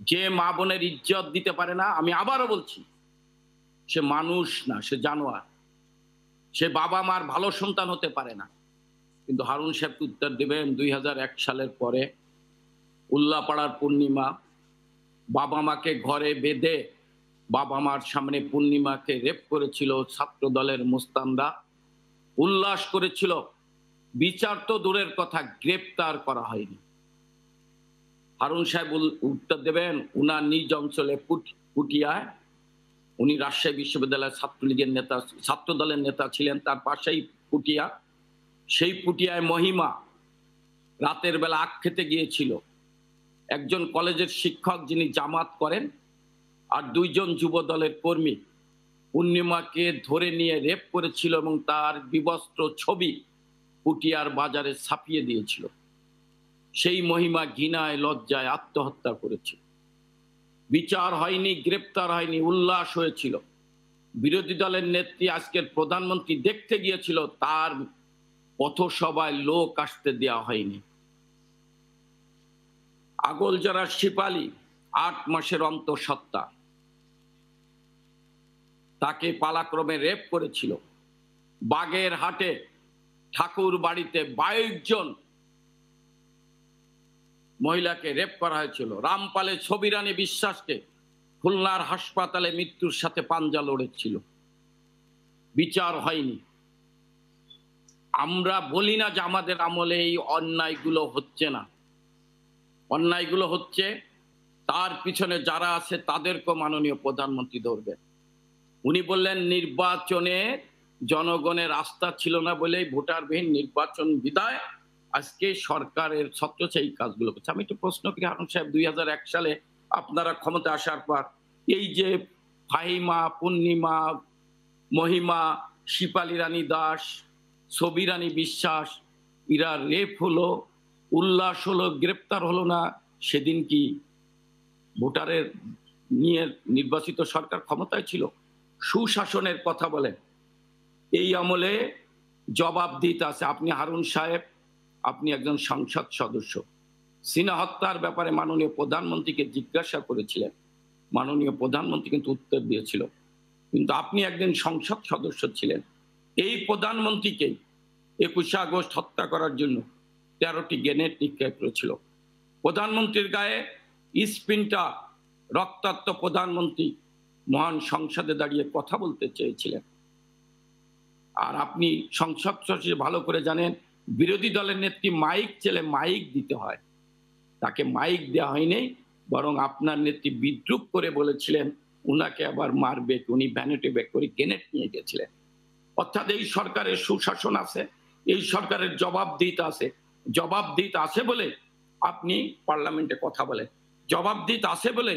যে মা বোনের ইজ্জত দিতে পারে না, আমি আবারও বলছি, সে মানুষ না, সে জানোয়ার। সে বাবা মার ভালো সন্তান হতে পারে না। কিন্তু হারুন সাহেব উত্তর দেবেন? দুই হাজার এক সালের পরে উল্লাপাড়ার পূর্ণিমা, বাবা মাকে ঘরে বেঁধে বাবা মার সামনে পূর্ণিমাকে রেপ করেছিল ছাত্র দলের মুস্তানরা, উল্লাস করেছিল। বিচার তো দূরের কথা, গ্রেপ্তার করা হয়নি। হারুন সাহেব উত্তর দেবেন, উনার নিজ অঞ্চলে পুট- পুটিয়ায় উনি রাজশাহী বিশ্ববিদ্যালয়ের ছাত্রলীগের নেতা ছাত্র দলের নেতা ছিলেন, তার পাশেই পুটিয়া। সেই পুটিয়ায় মহিমা রাতের বেলা আখ খেতে গিয়েছিল। একজন কলেজের শিক্ষক যিনি জামাত করেন আর দুইজন যুব দলের কর্মী, পূর্ণিমাকে ধরে নিয়ে রেপ করেছিল এবং তার বিবস্ত্র ছবি পুটিয়ার বাজারে ছাপিয়ে দিয়েছিল। সেই মহিমা ঘৃণায়, লজ্জায় আত্মহত্যা করেছিল বিচার হয়নি, গ্রেপ্তার হয়নি, উল্লাস হয়েছিল। বিরোধী দলের নেত্রী আজকের প্রধানমন্ত্রী দেখতে গিয়েছিল, তার পথসভায় লোক আসতে দেওয়া হয়নি। আগলজরা শিপালি আট মাসের অন্তঃসত্ত্বা। তাকে পালাক্রমে রেপ করেছিল। বাগের হাটে ঠাকুর বাড়িতে বাইশ জন মহিলাকে রেপ করা হয়েছিল। রামপালে ছবিরানী বিশ্বাসকে খুলনার হাসপাতালে মৃত্যুর সাথে পাঞ্জা লড়েছিল। বিচার হয়নি। আমরা বলি না যে আমাদের আমলে এই অন্যায়গুলো হচ্ছে না। অন্যায়গুলো হচ্ছে, তার পিছনে যারা আছে তাদেরকেও মাননীয় প্রধানমন্ত্রী ধরবেন উনি বললেন, নির্বাচনে জনগণের আস্থা ছিল না বলেই ভোটারবিহীন নির্বাচন বিদায়। আজকে সরকারের ছত্রছে এই কাজগুলো করছে। আমি একটু প্রশ্ন করি, হারুন সাহেব, দুই হাজার এক সালে আপনারা ক্ষমতা আসার পর এই যে ফাহিমা, পূর্ণিমা, মহিমা, শিপালি রানী দাস ছবি রানী বিশ্বাস, ইরা রেপ হলো, উল্লাস হলো, গ্রেপ্তার হলো না, সেদিন কি ভোটারের নিয়ে নির্বাচিত সরকার ক্ষমতায় ছিল? সুশাসনের কথা বলেন। এই আমলে জবাবদিহিতা আছে আপনি হারুন সাহেব, আপনি একজন সংসদ সদস্য। সিনা হত্যার ব্যাপারে মাননীয় প্রধানমন্ত্রীকে জিজ্ঞাসা করেছিলেন। মাননীয় প্রধানমন্ত্রী কিন্তু উত্তর দিয়েছিল। কিন্তু আপনি একজন সংসদ সদস্য ছিলেন। এই প্রধানমন্ত্রীকে একুশে আগস্ট হত্যা করার জন্য তেরোটি গ্রেনেড নিক্ষেপ করেছিল। প্রধানমন্ত্রীর গায়ে স্পিনটা রক্তাক্ত প্রধানমন্ত্রী মহান সংসদে দাঁড়িয়ে কথা বলতে চেয়েছিলেন। আর আপনি সংসদ সদস্য ভালো করে জানেন, বিরোধী দলের নেত্রী মাইক চেলে মাইক দিতে হয়। তাকে মাইক দেওয়া হয়নি, বরং আপনার নেত্রী বিদ্রুপ করে বলেছিলেন, উনাকে আবার মারবে, উনি ভ্যানিটি ব্যাগ করে গেনেট নিয়ে গেছিলেন। অর্থাৎ এই সরকারের সুশাসন আছে, এই সরকারের জবাবদিহিতা আছে। জবাবদিহিতা আছে বলে আপনি পার্লামেন্টে কথা বলেন। জবাবদিহিতা আছে বলে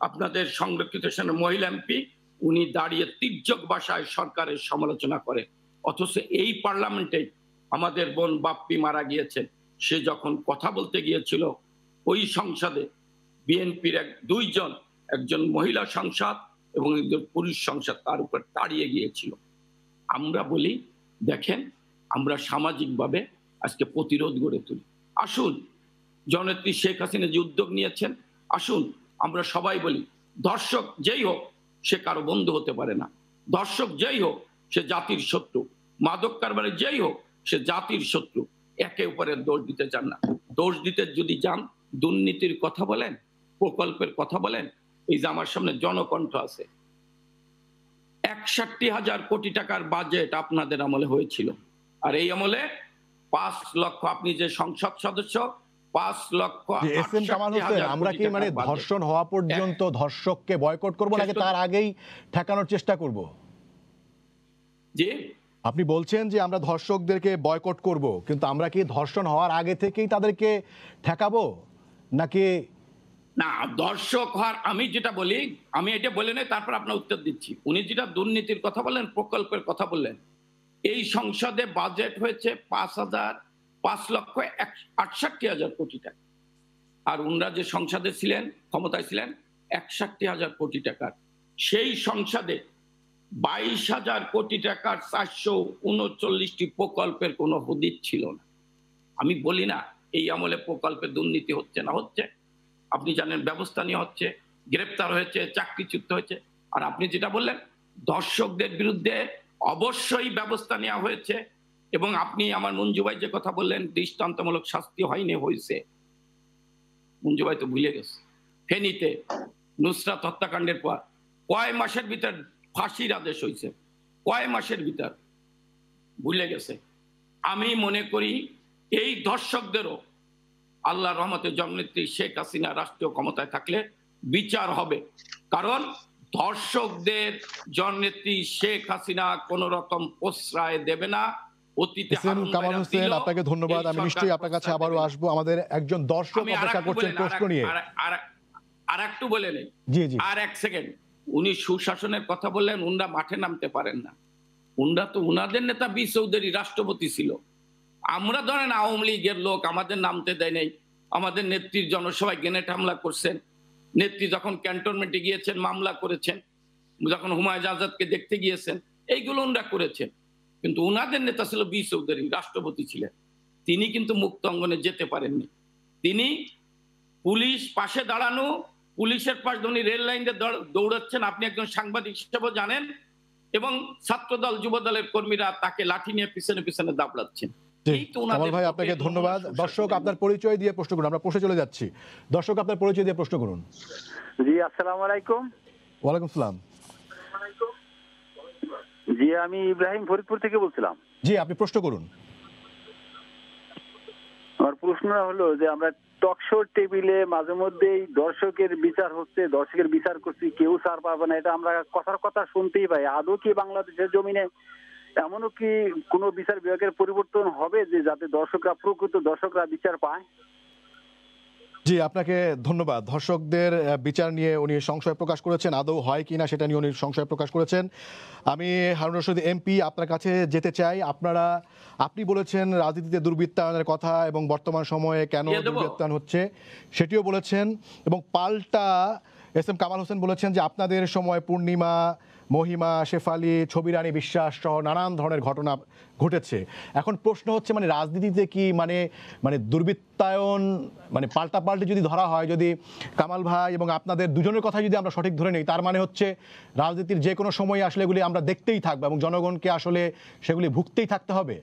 আপনাদের সংরক্ষিত মহিলা এমপি উনি দাঁড়িয়ে তির্যক ভাষায় সরকারের সমালোচনা করে। অথচ এই পার্লামেন্টে আমাদের বোন বাপ্পি মারা গিয়েছে। সে যখন কথা বলতে গিয়েছিল, ওই সংসদে বিএনপির এক দুইজন, একজন মহিলা সংসদ এবং একজন পুরুষ সংসদ তার উপর তাড়িয়ে গিয়েছিল। আমরা বলি, দেখেন, আমরা সামাজিকভাবে আজকে প্রতিরোধ গড়ে তুলি। আসুন, জননেত্রী শেখ হাসিনা যে উদ্যোগ নিয়েছেন, আসুন, আমরা সবাই বলি, দর্শক যেই হোক সে কারও বন্ধু হতে পারে না। দর্শক যেই হোক, সে জাতির শত্রু। মাদক কারবারে যেই হোক, সে জাতির শত্রু। একে উপরে দোষ দিতে চান না। দোষ দিতে যদি যান, দুর্নীতির কথা বলেন, প্রকল্পের কথা বলেন, এই যে আমার সামনে জনকণ্ঠ আছে। একষট্টি হাজার কোটি টাকার বাজেট আপনাদের আমলে হয়েছিল। আর এই আমলে পাঁচ লক্ষ আপনি যে সংসদ সদস্য পাঁচ লক্ষ এস এম কামাল হোসেন আমরা কি মানে ধর্ষণ হওয়া পর্যন্ত ধর্ষককে বয়কট করব নাকি তার আগেই ঠেকানোর চেষ্টা করব? যে আপনি বলছেন যে আমরা ধর্ষকদেরকে বয়কট করব কিন্তু আমরা কি ধর্ষণ হওয়ার আগে থেকেই তাদেরকে ঠেকাবো? নাকি না দর্শক হওয়ার আমি যেটা বলি আমি এটা বলে নেই তারপর আপনার উত্তর দিচ্ছি। উনি যেটা দুর্নীতির কথা বললেন প্রকল্পের কথা বললেন। এই সংসদে বাজেট হয়েছে পাঁচ হাজার পাঁচ লক্ষ এক- আটষট্টি হাজার কোটি টাকা। আর উনরা যে সংসদে ছিলেন, ক্ষমতায় ছিলেন, একষট্টি হাজার কোটি টাকার। সেই সংসদে বাইশ হাজার কোটি টাকার চারশো উনচল্লিশটি প্রকল্পের কোনো হদিত ছিল না। আমি বলি না, এই আমলে প্রকল্পে দুর্নীতি হচ্ছে না, হচ্ছে। আপনি জানেন ব্যবস্থা নেওয়া হচ্ছে, গ্রেপ্তার হয়েছে, চাকরিচ্যুত হয়েছে। আর আপনি যেটা বললেন, দর্শকদের বিরুদ্ধে অবশ্যই ব্যবস্থা নেওয়া হয়েছে। এবং আপনি আমার মঞ্জু ভাই যে কথা বললেন, দৃষ্টান্তমূলক শাস্তি হয়নি হয়েছে মঞ্জু ভাই তো ভুলে গেছে। ফেনীতে নুসরাত হত্যাকাণ্ডের পর কয় মাসের ভিতর ফাঁসির আদেশ হয়েছে কয় মাসের ভিতর? ভুলে গেছে। আমি মনে করি এই দর্শকদেরও আল্লাহ রহমতে জননেত্রী শেখ হাসিনা রাষ্ট্রীয় ক্ষমতায় থাকলে বিচার হবে। কারণ ধর্ষকদের জননেত্রী শেখ হাসিনা কোন রকম প্রশ্রয় দেবে না। অতীতে কামাল হোসেন আপনাকে ধন্যবাদ। আমি নিশ্চয়ই আপনার কাছে আবারও আসব। আমাদের একজন দর্শক অপেক্ষা করছেন প্রশ্ন নিয়ে। আর একটু বলে নেই। জি জি। আর এক সেকেন্ড উনি সুশাসনের কথা বললেন উনরা মাঠে নামতে পারেন না। উনরা তো উনাদের নেতা বি চৌধুরী রাষ্ট্রপতি ছিল। আমরা ধরেন আওয়ামী লীগের লোক আমাদের নামতে দেয় নাই। আমাদের নেত্রীর জনসভায় গ্রেনেড হামলা করছেন। নেত্রী যখন ক্যান্টনমেন্টে গিয়েছেন মামলা করেছেন যখন হুমায়ুন আজাদকে দেখতে গিয়েছেন এইগুলো ওনারা করেছেন। কিন্তু উনাদের নেতা ছিল বি চৌধুরী রাষ্ট্রপতি ছিলেন। তিনি কিন্তু মুক্ত অঙ্গনে যেতে পারেননি। তিনি পুলিশ পাশে দাঁড়ানো পুলিশের পাশ ধরে উনি রেল লাইন দৌড়াচ্ছেন। আপনি একজন সাংবাদিক হিসেবেও জানেন এবং ছাত্রদল যুবদলের কর্মীরা তাকে লাঠি নিয়ে পিছনে পিছনে দাবড়াচ্ছেন। ওনাদের কামাল ভাই আপনাকে ধন্যবাদ। দর্শক আপনার পরিচয় দিয়ে প্রশ্ন করুন। আমরা প্রশ্নে চলে যাচ্ছি। দর্শক আপনার পরিচয় দিয়ে প্রশ্ন করুন। জি আসসালামু আলাইকুম। ওয়ালাইকুম সালাম। জি আমি ইব্রাহিম ফরিদপুর থেকে বলছিলাম। জি আপনি প্রশ্ন করুন। আমার প্রশ্ন হলো যে আমরা টকশো টেবিলে মাঝে মধ্যেই দর্শকের বিচার হচ্ছে দর্শকের বিচার করছি কেউ সার পাবে না এটা আমরা কথার কথা শুনতেই পাই। আদৌ কি বাংলাদেশের জমিনে এমনও কি কোনো বিচার বিভাগের পরিবর্তন হবে যে যাতে দর্শকরা প্রকৃত দর্শকরা বিচার পায়? জি আপনাকে ধন্যবাদ। ধর্ষকদের বিচার নিয়ে উনি সংশয় প্রকাশ করেছেন। আদৌ হয় কি না সেটা নিয়ে উনি সংশয় প্রকাশ করেছেন। আমি হারুন রশিদ এমপি আপনার কাছে যেতে চাই। আপনারা আপনি বলেছেন রাজনীতিতে দুর্বৃত্তায়নের কথা এবং বর্তমান সময়ে কেন দুর্বৃত্তায়ন হচ্ছে সেটিও বলেছেন। এবং পাল্টা এস এম কামাল হোসেন বলেছেন যে আপনাদের সময় পূর্ণিমা মহিমা, শেফালি, ছবিরানী বিশ্বাস সহ নানান ধরনের ঘটনা ঘটেছে। এখন প্রশ্ন হচ্ছে মানে রাজনীতিতে কি মানে মানে দুর্বৃত্তায়ন মানে পাল্টা পাল্টি যদি ধরা হয়, যদি কামাল ভাই এবং আপনাদের দুজনের কথা যদি আমরা সঠিক ধরে নেই, তার মানে হচ্ছে রাজনীতির যে কোনো সময় আসলে এগুলি আমরা দেখতেই থাকব এবং জনগণকে আসলে সেগুলি ভুগতেই থাকতে হবে।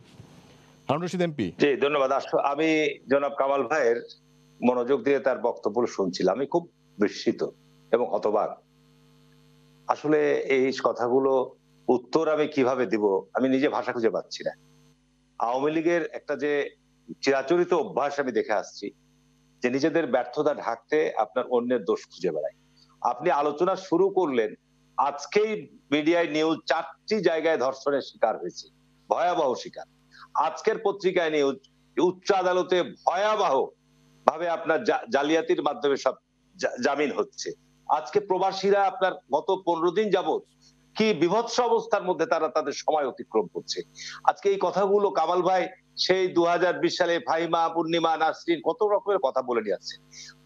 এমপি। জি, ধন্যবাদ। আমি জনাব কামাল ভাইয়ের মনোযোগ দিয়ে তার বক্তব্য শুনছিলাম। আমি খুব বিস্মিত এবং হতবাক। আসলে এই কথাগুলো উত্তর আমি কীভাবে দিব, আমি নিজে ভাষা খুঁজে পাচ্ছি না। আওয়ামী লীগের একটা যে চিরাচরিত অভ্যাস আমি দেখে আসছি, যে নিজেদের ব্যর্থতা ঢাকতে আপনার অন্যের দোষ খুঁজে বেড়ায়। আপনি আলোচনা শুরু করলেন, আজকেই মিডিয়ায় নিউজ চারটি জায়গায় ধর্ষণের শিকার হয়েছে, ভয়াবহ শিকার। আজকের পত্রিকায় নিউজ উচ্চ আদালতে ভয়াবহ ভাবে আপনার জালিয়াতির মাধ্যমে সব জামিন হচ্ছে। আজকে প্রবাসীরা আপনার গত পনেরো দিন যাবত কি বিভৎস অবস্থার মধ্যে তারা তাদের সময় অতিক্রম করছে। আজকে এই কথাগুলো কামাল ভাই সেই দু সালে ফাহিমা পূর্ণিমা, নাসরিন কত রকমের কথা বলে নিয়ে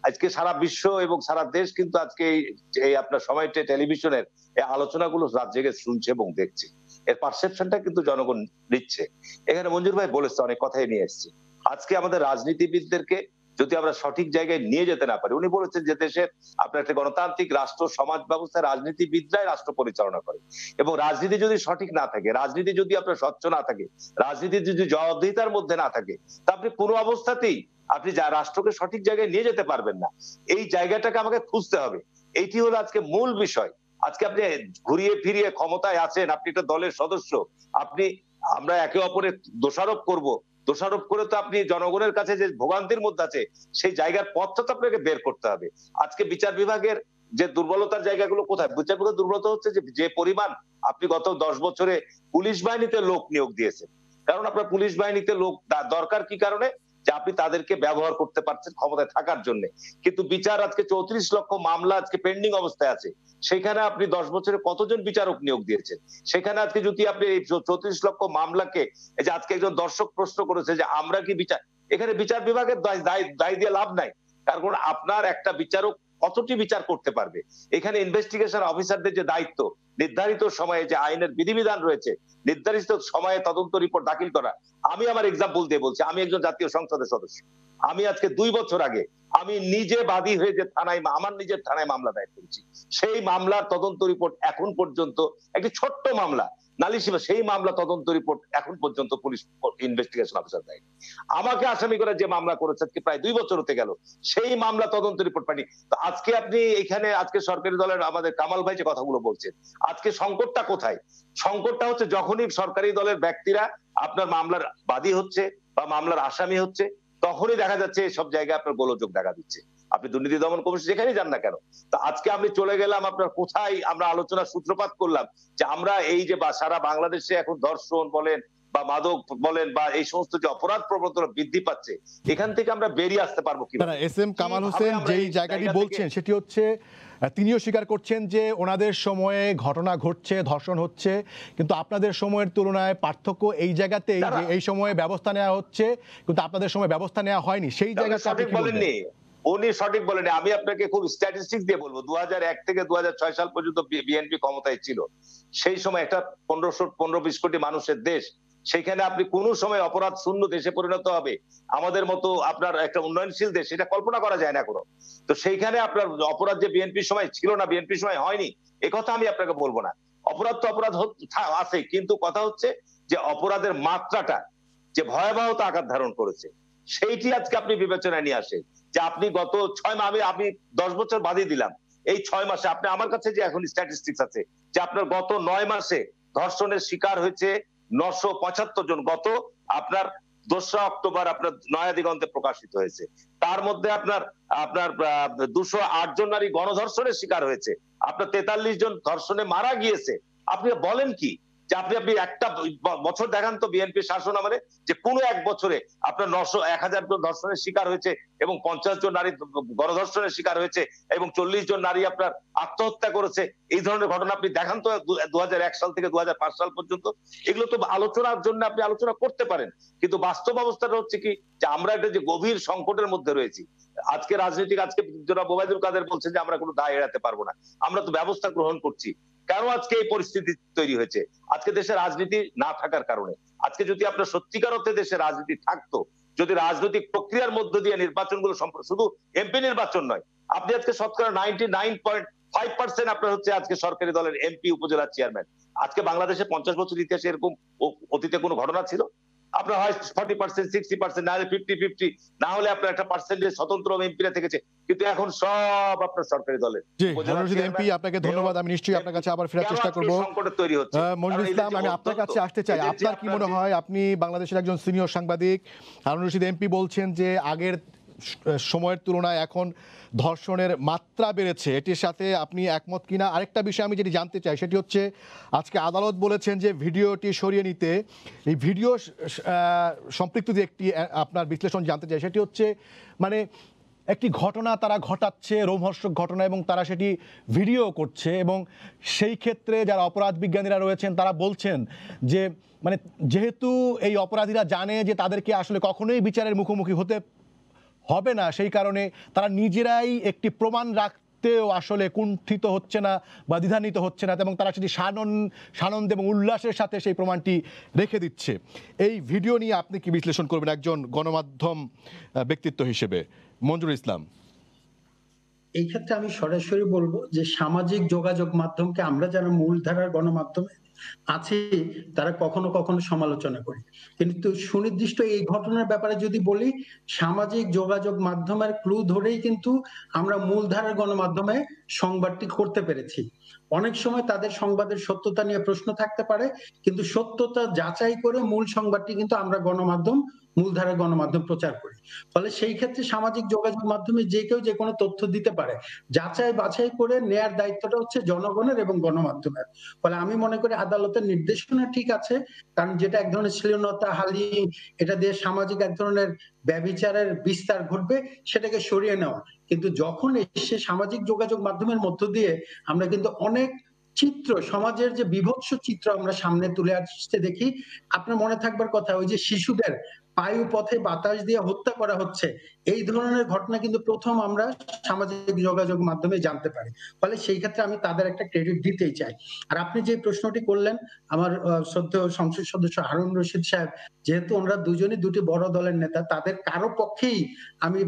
আজকে সারা বিশ্ব এবং সারা দেশ কিন্তু আজকে এই- এই আপনার সময়টা টেলিভিশনের এই আলোচনাগুলো রাত জেগে শুনছে এবং দেখছে। এর পারসেপশনটা কিন্তু জনগণ নিচ্ছে। এখানে মঞ্জুর ভাই বলেছে, অনেক কথাই নিয়ে এসেছে। আজকে আমাদের রাজনীতিবিদদেরকে যদি আমরা সঠিক জায়গায় নিয়ে যেতে না পারি, উনি বলেছেন যে দেশের আপনার একটা গণতান্ত্রিক রাষ্ট্র, সমাজ ব্যবস্থায় রাজনীতিবিদরাই রাষ্ট্র পরিচালনা করে। এবং রাজনীতি যদি সঠিক না থাকে, রাজনীতি যদি আপনার স্বচ্ছ না থাকে, রাজনীতি যদি জবাবদিহিতার মধ্যে না থাকে, তা আপনি কোনো অবস্থাতেই আপনি যা রাষ্ট্রকে সঠিক জায়গায় নিয়ে যেতে পারবেন না। এই জায়গাটাকে আমাকে খুঁজতে হবে। এইটি হলো আজকে মূল বিষয়। আজকে আপনি ঘুরিয়ে ফিরিয়ে ক্ষমতায় আছেন, আপনি একটা দলের সদস্য, আপনি, আমরা একে অপরের দোষারোপ করব দোষারোপ করে তো আপনি জনগণের কাছে যে ভোগান্তির মধ্যে আছে, সেই জায়গার পথটা তো আপনাকে বের করতে হবে। আজকে বিচার বিভাগের যে দুর্বলতার জায়গাগুলো কোথায়? বিচার বিভাগের দুর্বলতা হচ্ছে যে যে পরিমাণ আপনি গত দশ বছরে পুলিশ বাহিনীতে লোক নিয়োগ দিয়েছেন। কারণ আপনার পুলিশ বাহিনীতে লোক দরকার কি কারণে? যে আপনি তাদেরকে ব্যবহার করতে পারছেন ক্ষমতায় থাকার জন্য। কিন্তু বিচার আজকে চৌত্রিশ লক্ষ মামলা আজকে পেন্ডিং অবস্থায় আছে। সেখানে আপনি দশ বছরে কতজন বিচারক নিয়োগ দিয়েছেন? সেখানে আজকে যদি আপনি এই চৌত্রিশ লক্ষ মামলাকে, এই যে আজকে একজন দর্শক প্রশ্ন করেছে যে আমরা কি বিচার এখানে বিচার বিভাগের দায় দায়- দায় লাভ নাই। তার কারণ আপনার একটা বিচারক কতটি বিচার করতে পারবে? এখানে ইনভেস্টিগেশন অফিসারদের যে দায়িত্ব, নির্ধারিত সময়ে যে আইনের বিধিবিধান রয়েছে, নির্ধারিত সময়ে তদন্ত রিপোর্ট দাখিল করা, আমি আমার এক্সাম্পল দিয়ে বলছি, আমি একজন জাতীয় সংসদের সদস্য। আমি আজকে দুই বছর আগে, আমি নিজে বাদী হয়ে যে থানায় আমার নিজের থানায় মামলা দায়ের করেছি। সেই মামলার তদন্ত রিপোর্ট এখন পর্যন্ত, একটি ছোট্ট মামলা নালিশি সেই মামলা তদন্ত রিপোর্ট এখন পর্যন্ত পুলিশ ইনভেস্টিগেশন অফিসার আমাকে আসামি করে যে মামলা প্রায় দুই বছর হতে গেল, সেই মামলা তদন্ত রিপোর্ট পানি তো আজকে আপনি এখানে, আজকে সরকারি দলের আমাদের কামাল ভাই যে কথাগুলো বলছেন, আজকে সংকটটা কোথায়? সংকটটা হচ্ছে যখনই সরকারি দলের ব্যক্তিরা আপনার মামলার বাদী হচ্ছে বা মামলার আসামি হচ্ছে, তখনই দেখা যাচ্ছে সব জায়গায় আপনার গোলযোগ দেখা দিচ্ছে। আপনি দুর্নীতি দমন কমিশন যেখানেই যান না কেন? তো আজকে আমি চলে গেলাম আপনার কোথায়? আমরা আলোচনা সূত্রপাত করলাম যে আমরা এই যে বা সারা বাংলাদেশে এখন ধর্ষণ বলেন বা মাদক বলেন বা এই সমস্ত যে অপরাধ প্রবণতা বৃদ্ধি পাচ্ছে এখান থেকে আমরা বেরিয়ে আসতে পারব না এস এম কামাল হোসেন যেই জায়গাটি বলছেন সেটি হচ্ছে তিনিও স্বীকার করছেন যে ওনাদের সময়ে ঘটনা ঘটছে ধর্ষণ হচ্ছে কিন্তু আপনাদের সময়ের তুলনায় পার্থক্য এই জায়গাতেই যে এই সময়ে ব্যবস্থা নেওয়া হচ্ছে কিন্তু আপনাদের সময় ব্যবস্থা নেওয়া হয়নি। সেই জায়গাতে আপনি কি? বলেননি। উনি সঠিক বলেনি আমি আপনাকে খুব স্ট্যাটিস্টিক্স দিয়ে বলব দু হাজার এক থেকে দু সাল পর্যন্ত বিএনপি ক্ষমতায় ছিল। সেই সময় একটা পনেরোশো, পনেরো বিশ কোটি মানুষের দেশ, সেখানে আপনি কোন সময় অপরাধ শূন্য দেশে পরিণত হবে। আমাদের মতো আপনার একটা উন্নয়নশীল দেশ এটা কল্পনা করা যায় না কোনো তো সেইখানে আপনার অপরাধ যে বিএনপির সময় ছিল না বিএনপির সময় হয়নি কথা আমি আপনাকে বলব না। অপরাধ তো অপরাধ আছে, কিন্তু কথা হচ্ছে যে অপরাধের মাত্রাটা, যে ভয়াবহতা আকার ধারণ করেছে, সেইটি আজকে আপনি বিবেচনায় নিয়ে আসেন। যে আপনি গত ছয় মাস আমি দশ বছর বাদই দিলাম। এই ছয় মাসে আপনি আমার কাছে যে এখন স্ট্যাটিস্টিক্স আছে, যে আপনার গত নয় মাসে ধর্ষণের শিকার হয়েছে নশো পঁচাত্তর জন। গত আপনার দোসরা অক্টোবর আপনার নয়া দিগন্তে প্রকাশিত হয়েছে। তার মধ্যে আপনার আপনার দুশো আট জন নারী গণধর্ষণের শিকার হয়েছে। আপনার তেতাল্লিশ জন ধর্ষণে মারা গিয়েছে। আপনি বলেন কি? যে আপনি আপনি একটা বছর দেখান তো বিএনপি শাসন আমলে যে কোনো এক বছরে আপনার নশো, এক হাজার জন ধর্ষণের শিকার হয়েছে এবং পঞ্চাশ জন নারী গণধর্ষণের শিকার হয়েছে এবং চল্লিশ জন নারী আপনার আত্মহত্যা করেছে, এই ধরনের ঘটনা আপনি দেখান তো দু সাল থেকে দু সাল পর্যন্ত। এগুলো তো আলোচনার জন্য আপনি আলোচনা করতে পারেন। কিন্তু বাস্তব অবস্থাটা হচ্ছে কি যে আমরা একটা যে গভীর সংকটের মধ্যে রয়েছি, আজকে রাজনৈতিক, আজকে জনাব ওবায়দুল কাদের বলছেন যে আমরা কোনো দায় এড়াতে পারব না। আমরা তো ব্যবস্থা গ্রহণ করছি। কেন আজকে এই পরিস্থিতি তৈরি হয়েছে? আজকে দেশের রাজনীতি না থাকার কারণে। আজকে যদি আপনার সত্যিকার অর্থে দেশে রাজনীতি থাকতো, যদি রাজনৈতিক প্রক্রিয়ার মধ্য দিয়ে নির্বাচনগুলো গুলো শুধু এমপি নির্বাচন নয়, আপনি আজকে শতকরা ninety nine point five percent আপনার হচ্ছে আজকে সরকারি দলের এমপি উপজেলা চেয়ারম্যান আজকে বাংলাদেশে পঞ্চাশ বছর ইতিহাসে এরকম অতীতে কোনো ঘটনা ছিল? আপনার হয় ফর্টি পার্সেন্ট সিক্সটি পার্সেন্ট না হলে ফিফটি ফিফটি না হলে আপনার একটা পার্সেন্টেজ স্বতন্ত্র এমপিরা থেকেছে। কিন্তু এখন সব আপনার সরকারি দলের এমপি আপনাকে ধন্যবাদ আমি নিশ্চয়ই আপনার কাছে আবার ফেরার চেষ্টা করব। সংকটের তৈরি হচ্ছে এই ইসলাম আমি আপনার কাছে আসতে চাই। আপনার কি মনে হয় আপনি বাংলাদেশের একজন সিনিয়র সাংবাদিক? হারুন রশিদ এমপি বলছেন যে আগের সময়ের তুলনায় এখন ধর্ষণের মাত্রা বেড়েছে। এটির সাথে আপনি একমত কিনা? আরেকটা বিষয় আমি যেটি জানতে চাই, সেটি হচ্ছে আজকে আদালত বলেছেন যে ভিডিওটি সরিয়ে নিতে, এই ভিডিও সম্পৃক্ত যে একটি আপনার বিশ্লেষণ জানতে চাই, সেটি হচ্ছে মানে একটি ঘটনা তারা ঘটাচ্ছে, রোমহর্ষক ঘটনা, এবং তারা সেটি ভিডিও করছে, এবং সেই ক্ষেত্রে যারা অপরাধ বিজ্ঞানীরা রয়েছেন, তারা বলছেন যে মানে যেহেতু এই অপরাধীরা জানে যে তাদেরকে আসলে কখনোই বিচারের মুখোমুখি হতে হবে না। সেই কারণে তারা নিজেরাই একটি প্রমাণ রাখতেও আসলে কুণ্ঠিত হচ্ছে না বা দ্বিধান্বিত হচ্ছে না। এবং তারা সেটি সানন, সানন্দ এবং উল্লাসের সাথে সেই প্রমাণটি রেখে দিচ্ছে। এই ভিডিও নিয়ে আপনি কি বিশ্লেষণ করবেন একজন গণমাধ্যম ব্যক্তিত্ব হিসেবে? মঞ্জুর ইসলাম। এই ক্ষেত্রে আমি সরাসরি বলব যে সামাজিক যোগাযোগ মাধ্যমকে আমরা যারা মূলধারার গণমাধ্যমে আছি, তারা কখনো কখনো সমালোচনা করে। কিন্তু সুনির্দিষ্ট এই ঘটনার ব্যাপারে যদি বলি, সামাজিক যোগাযোগ মাধ্যমের ক্লু ধরেই কিন্তু আমরা মূলধারার গণমাধ্যমে সংবাদটি করতে পেরেছি। অনেক সময় তাদের সংবাদের সত্যতা নিয়ে প্রশ্ন থাকতে পারে, কিন্তু সত্যতা যাচাই করে মূল সংবাদটি কিন্তু আমরা গণমাধ্যম, মূলধারার গণমাধ্যম প্রচার করি। ফলে সেই ক্ষেত্রে সামাজিক যোগাযোগ মাধ্যমে যে কেউ যে কোনো তথ্য দিতে পারে। যাচাই বাছাই করে নেয়ার দায়িত্বটা হচ্ছে জনগণের এবং গণমাধ্যমের। ফলে আমি মনে করি আদালতের নির্দেশনা ঠিক আছে, কারণ যেটা এক ধরনের শ্লীলতা, হালি, এটা দিয়ে সামাজিক এক ধরনের ব্যবিচারের বিস্তার ঘটবে, সেটাকে সরিয়ে নেওয়া। কিন্তু যখন এসে সামাজিক যোগাযোগ মাধ্যমের মধ্য দিয়ে আমরা কিন্তু অনেক চিত্র, সমাজের যে বিভৎস চিত্র আমরা সামনে তুলে আসতে দেখি, আপনার মনে থাকবার কথা, ওই যে শিশুদের বায়ু পথে বাতাস দিয়ে হত্যা করা হচ্ছে। এই ধরনের ঘটনা কিন্তু প্রথম আমরা সামাজিক যোগাযোগ মাধ্যমে জানতে পারি। ফলে সেই ক্ষেত্রে আমি তাদের একটা ক্রেডিট দিতেই চাই। আর আপনি যে প্রশ্নটি করলেন, আমার শ্রদ্ধেয় সংসদ সদস্য হারুন রশিদ সাহেব, যেহেতু ওনারা দুজনই দুটি বড় দলের নেতা, তাদের কারও পক্ষেই আমি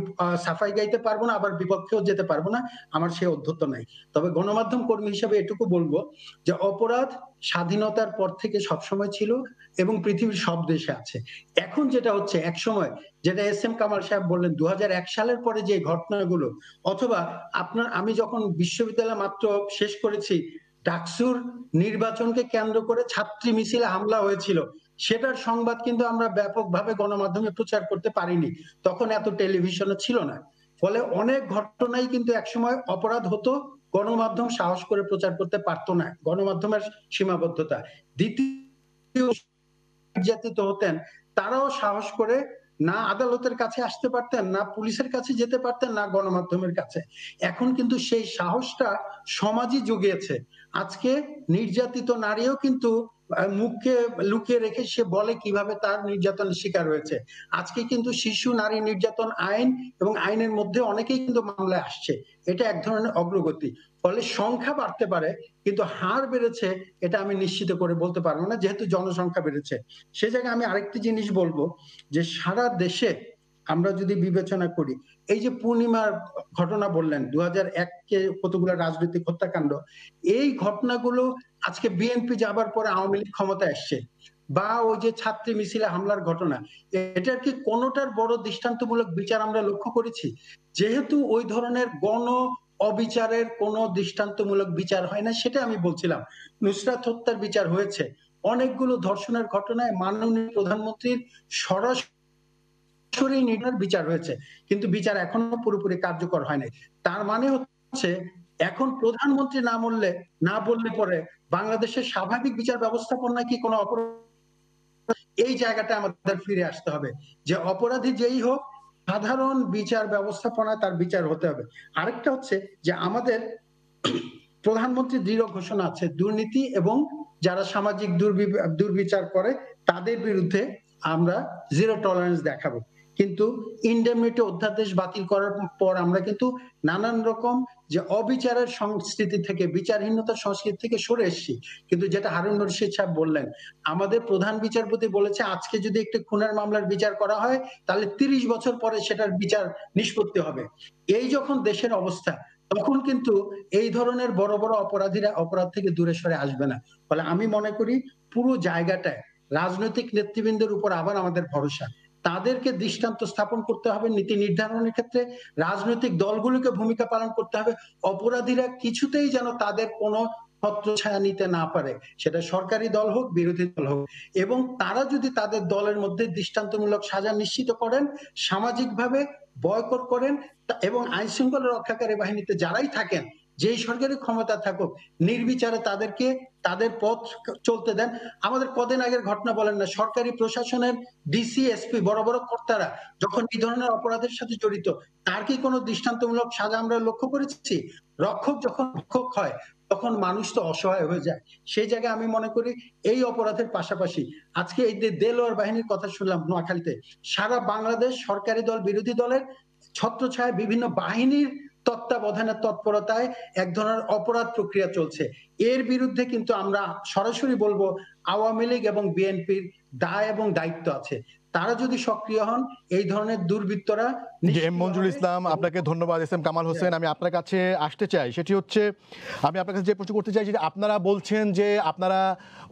সাফাই গাইতে পারব না, আবার বিপক্ষেও যেতে পারব না, আমার সেই অধ্যত্ত নাই। তবে গণমাধ্যম কর্মী হিসেবে এটুকু বলব যে অপরাধ স্বাধীনতার পর থেকে সবসময় ছিল এবং পৃথিবীর সব দেশে আছে। এখন যেটা হচ্ছে এক সময় যেটা এস এম কামাল সাহেব বললেন দু হাজার এক সালের পরে যে ঘটনাগুলো, অথবা আপনার, আমি যখন বিশ্ববিদ্যালয় মাত্র শেষ করেছি, ডাকসুর নির্বাচনকে কেন্দ্র করে ছাত্রী মিছিলে হামলা হয়েছিল, সেটার সংবাদ কিন্তু আমরা ব্যাপকভাবে গণমাধ্যমে প্রচার করতে পারিনি। তখন এত টেলিভিশনও ছিল না। ফলে অনেক ঘটনাই কিন্তু একসময় অপরাধ হতো, গণমাধ্যম সাহস করে প্রচার করতে পারতো না, গণমাধ্যমের সীমাবদ্ধতা। দ্বিতীয় নির্যাতিত হতেন, তারাও সাহস করে না আদালতের কাছে আসতে পারতেন, না পুলিশের কাছে যেতে পারতেন, না গণমাধ্যমের কাছে। এখন কিন্তু সেই সাহসটা সমাজই জুগিয়েছে। আজকে নির্যাতিত নারীও কিন্তু মুখকে লুকিয়ে রেখে সে বলে কীভাবে তার নির্যাতনের শিকার হয়েছে। আজকে কিন্তু শিশু, নারী নির্যাতন আইন এবং আইনের মধ্যে অনেকেই কিন্তু মামলায় আসছে। এটা এক ধরনের অগ্রগতি। ফলে সংখ্যা বাড়তে পারে, কিন্তু হার বেড়েছে এটা আমি নিশ্চিত করে বলতে পারব না, যেহেতু জনসংখ্যা বেড়েছে। সে জায়গায় আমি আরেকটি জিনিস বলব যে সারা দেশে আমরা যদি বিবেচনা করি, এই যে পূর্ণিমার ঘটনা বললেন দু হাজার কতগুলো রাজনৈতিক হত্যাকাণ্ড, এই ঘটনাগুলো আজকে বিএনপি যাবার পরে আওয়ামী লীগ ক্ষমতায় আসছে বা ওই যে ছাত্রী মিছিলে হামলার ঘটনা, এটার কি কোনোটার বড় দৃষ্টান্তমূলক বিচার আমরা লক্ষ্য করেছি? যেহেতু ওই ধরনের গণ অবিচারের কোনো দৃষ্টান্তমূলক বিচার হয় না, সেটা আমি বলছিলাম। নুসরাত হত্যার বিচার হয়েছে। অনেকগুলো ধর্ষণের ঘটনায় মাননীয় প্রধানমন্ত্রীর সরাসরি নির্ণয়ের বিচার হয়েছে, কিন্তু বিচার এখনও পুরোপুরি কার্যকর হয় নাই। তার মানে হচ্ছে, এখন প্রধানমন্ত্রী না বললে না বললে পরে বাংলাদেশের স্বাভাবিক বিচার ব্যবস্থাপনায় কি কোনো অপরাধ? এই জায়গাটা আমাদের ফিরে আসতে হবে, যে অপরাধী যেই হোক, সাধারণ বিচার ব্যবস্থাপনা তার বিচার হতে হবে। আরেকটা হচ্ছে যে আমাদের প্রধানমন্ত্রী দৃঢ় ঘোষণা আছে, দুর্নীতি এবং যারা সামাজিক দুর্বি- দুর্বিচার করে, তাদের বিরুদ্ধে আমরা জিরো টলারেন্স দেখাবো। কিন্তু ইন্ডেমনিটি অধ্যাদেশ বাতিল করার পর আমরা কিন্তু নানান রকম যে অবিচারের সংস্কৃতি থেকে, বিচারহীনতার সংস্কৃতি থেকে সরে এসেছি। কিন্তু যেটা হারুন রশিদ সাহেব বললেন, আমাদের প্রধান বিচারপতি বলেছে, আজকে যদি একটি খুনের মামলার বিচার করা হয়, তাহলে তিরিশ বছর পরে সেটার বিচার নিষ্পত্তি হবে। এই যখন দেশের অবস্থা, তখন কিন্তু এই ধরনের বড় বড় অপরাধীরা অপরাধ থেকে দূরে সরে আসবে না। ফলে আমি মনে করি পুরো জায়গাটায় রাজনৈতিক নেতৃবৃন্দের উপর আবার আমাদের ভরসা। তাদেরকে দৃষ্টান্ত স্থাপন করতে হবে, নীতি নির্ধারণের ক্ষেত্রে রাজনৈতিক দলগুলোকে ভূমিকা পালন করতে হবে। অপরাধীরা কিছুতেই যেন তাদের কোনো ছত্র ছায়া নিতে না পারে। সেটা সরকারি দল হোক, বিরোধী দল হোক। এবং তারা যদি তাদের দলের মধ্যে দৃষ্টান্তমূলক সাজা নিশ্চিত করেন, সামাজিকভাবে বয়কট করেন, এবং আইন শৃঙ্খলা রক্ষাকারী বাহিনীতে যারাই থাকেন যেই সরকারি ক্ষমতা থাকুক, নির্বিচারে তাদেরকে তাদের পথ চলতে দেন। আমাদের কদিন আগের ঘটনা বলেন না, সরকারি প্রশাসনের ডিসি এসপি বড় বড় কর্তারা যখন এই ধরনের অপরাধের সাথে জড়িত, তার কি কোনো দৃষ্টান্তমূলক সাজা আমরা লক্ষ্য করেছি? রক্ষক যখন রক্ষক হয়, তখন মানুষ তো অসহায় হয়ে যায়। সেই জায়গায় আমি মনে করি এই অপরাধের পাশাপাশি আজকে এই যে দেলোয়ার বাহিনীর কথা শুনলাম নোয়াখালীতে, সারা বাংলাদেশ সরকারি দল, বিরোধী দলের ছত্রছায়া বিভিন্ন বাহিনীর তত্ত্বাবধানের তৎপরতায় এক ধরনের অপরাধ প্রক্রিয়া চলছে। এর বিরুদ্ধে কিন্তু আমরা সরাসরি বলব আওয়ামী লীগ এবং বিএনপির দায় এবং দায়িত্ব আছে। তারা যদি সক্রিয় হন এই ধরনের দুর্বৃত্তরা এম মঞ্জুর ইসলাম আপনাকে ধন্যবাদ এস এম কামাল হোসেন আমি আপনার কাছে আসতে চাই। সেটি হচ্ছে আমি আপনার কাছে যে প্রশ্ন করতে চাই যে আপনারা বলছেন যে আপনারা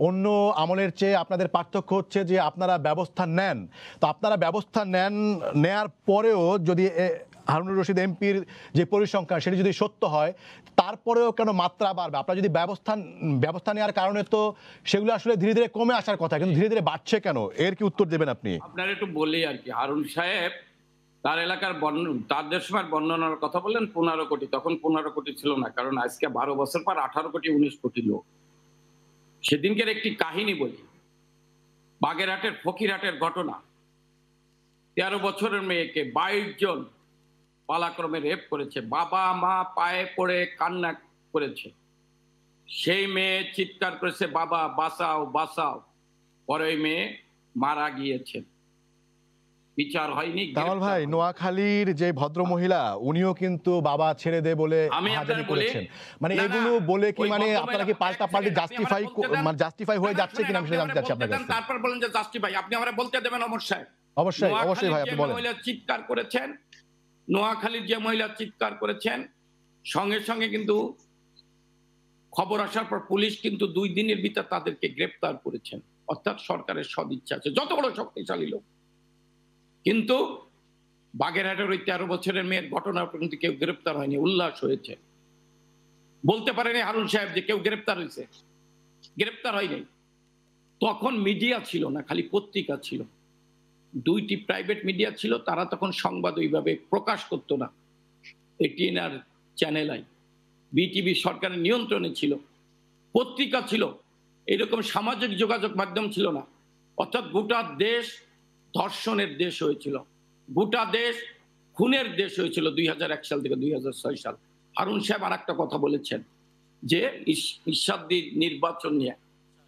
অন্য আমলের চেয়ে আপনাদের পার্থক্য হচ্ছে যে আপনারা ব্যবস্থা নেন। তো আপনারা ব্যবস্থা নেন নেয়ার পরেও যদি হারুনুর রশিদ এমপির যে পরিসংখ্যান, সেটি যদি সত্য হয়, তারপরেও কেন মাত্রা বাড়বে? আপনারা যদি ব্যবস্থা ব্যবস্থা নেওয়ার কারণে তো সেগুলো আসলে ধীরে ধীরে কমে আসার কথা, কিন্তু ধীরে ধীরে বাড়ছে কেন? এর কি উত্তর দেবেন আপনি? আপনার একটু বলি আর কি। হারুন সাহেব, তার এলাকার বর্ণন তাদের সময় বর্ণনার কথা বললেন, পনেরো কোটি। তখন পনেরো কোটি ছিল না, কারণ আজকে বারো বছর পর আঠারো কোটি, উনিশ কোটি লোক। সেদিনকের একটি কাহিনী বলি। বাগেরহাটের ফকিরহাটের ঘটনা। তেরো বছরের মেয়েকে বাইশ জন পালাক্রমে রেপ করেছে বাবা মা পায়ে পড়ে কান্না করেছে। সেই মেয়ে চিৎকার করেছে বাবা বাঁচাও বাঁচাও। পরে ওই মেয়ে মারা গিয়েছে। বিচার হয়নি ভাই নোয়াখালীর যে ভদ্র মহিলা উনিও কিন্তু বাবা ছেড়ে দে বলে আমি হাজারি করেছেন। মানে এগুলো বলে কি মানে আপনারা কি পাল্টা পাল্টি জাস্টিফাই। মানে জাস্টিফাই হয়ে যাচ্ছে কিনা আমি সেটা জানতে চাচ্ছি আপনার কাছে। তারপর বলেন যে জাস্টিফাই আপনি আমরা বলতে দেবেন অমর সাহেব। অবশ্যই অবশ্যই ভাই আপনি বলেন। মহিলা চিৎকার করেছেন নোয়াখালীর যে মহিলা চিৎকার করেছেন, সঙ্গে সঙ্গে কিন্তু খবর আসার পর পুলিশ কিন্তু দুই দিনের ভিতর তাদেরকে গ্রেপ্তার করেছেন। অর্থাৎ সরকারের সদিচ্ছা আছে। যত বড় শক্তিশালী লোক। কিন্তু বাগেরহাটের ওই তেরো বছরের মেয়ের ঘটনা কিন্তু কেউ গ্রেপ্তার হয়নি, উল্লাস হয়েছে। বলতে পারেনি হারুন সাহেব যে কেউ গ্রেপ্তার হয়েছে। গ্রেপ্তার হয়নি। তখন মিডিয়া ছিল না, খালি পত্রিকা ছিল। দুইটি প্রাইভেট মিডিয়া ছিল তারা তখন সংবাদ ওইভাবে প্রকাশ করতো না। এটিএন আর চ্যানেল আই বিটিভি সরকারের নিয়ন্ত্রণে ছিল পত্রিকা ছিল এরকম সামাজিক যোগাযোগ মাধ্যম ছিল না। অর্থাৎ গোটা দেশ ধর্ষণের দেশ হয়েছিল। গোটা দেশ খুনের দেশ হয়েছিল দুই হাজার এক সাল থেকে দুই হাজার ছয় সাল। হারুন সাহেব আর একটা কথা বলেছেন যে ঈশ্বাদ্দির নির্বাচন নিয়ে।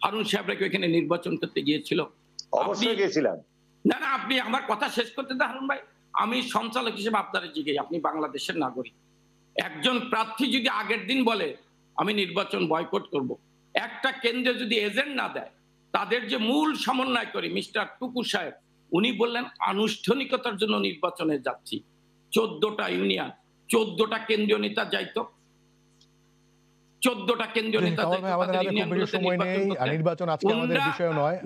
হারুন সাহেবরা কি এখানে নির্বাচন করতে গিয়েছিল? অবশ্যই গিয়েছিলাম। না না আপনি আমার কথা শেষ করতে দেন হারুন ভাই। আমি সঞ্চালক হিসেবে আপনার জিজ্ঞেস আপনি বাংলাদেশের নাগরিক। একজন প্রার্থী যদি আগের দিন বলে আমি নির্বাচন বয়কট করব। একটা কেন্দ্রে যদি এজেন্ট না দেয় তাদের যে মূল সমন্বয় করি মিস্টার টুকু সাহেব উনি বললেন আনুষ্ঠানিকতার জন্য নির্বাচনে যাচ্ছি। চোদ্দটা ইউনিয়ন চোদ্দটা কেন্দ্রীয় নেতা যাইতো। চোদ্দটা কেন্দ্রীয় নেতা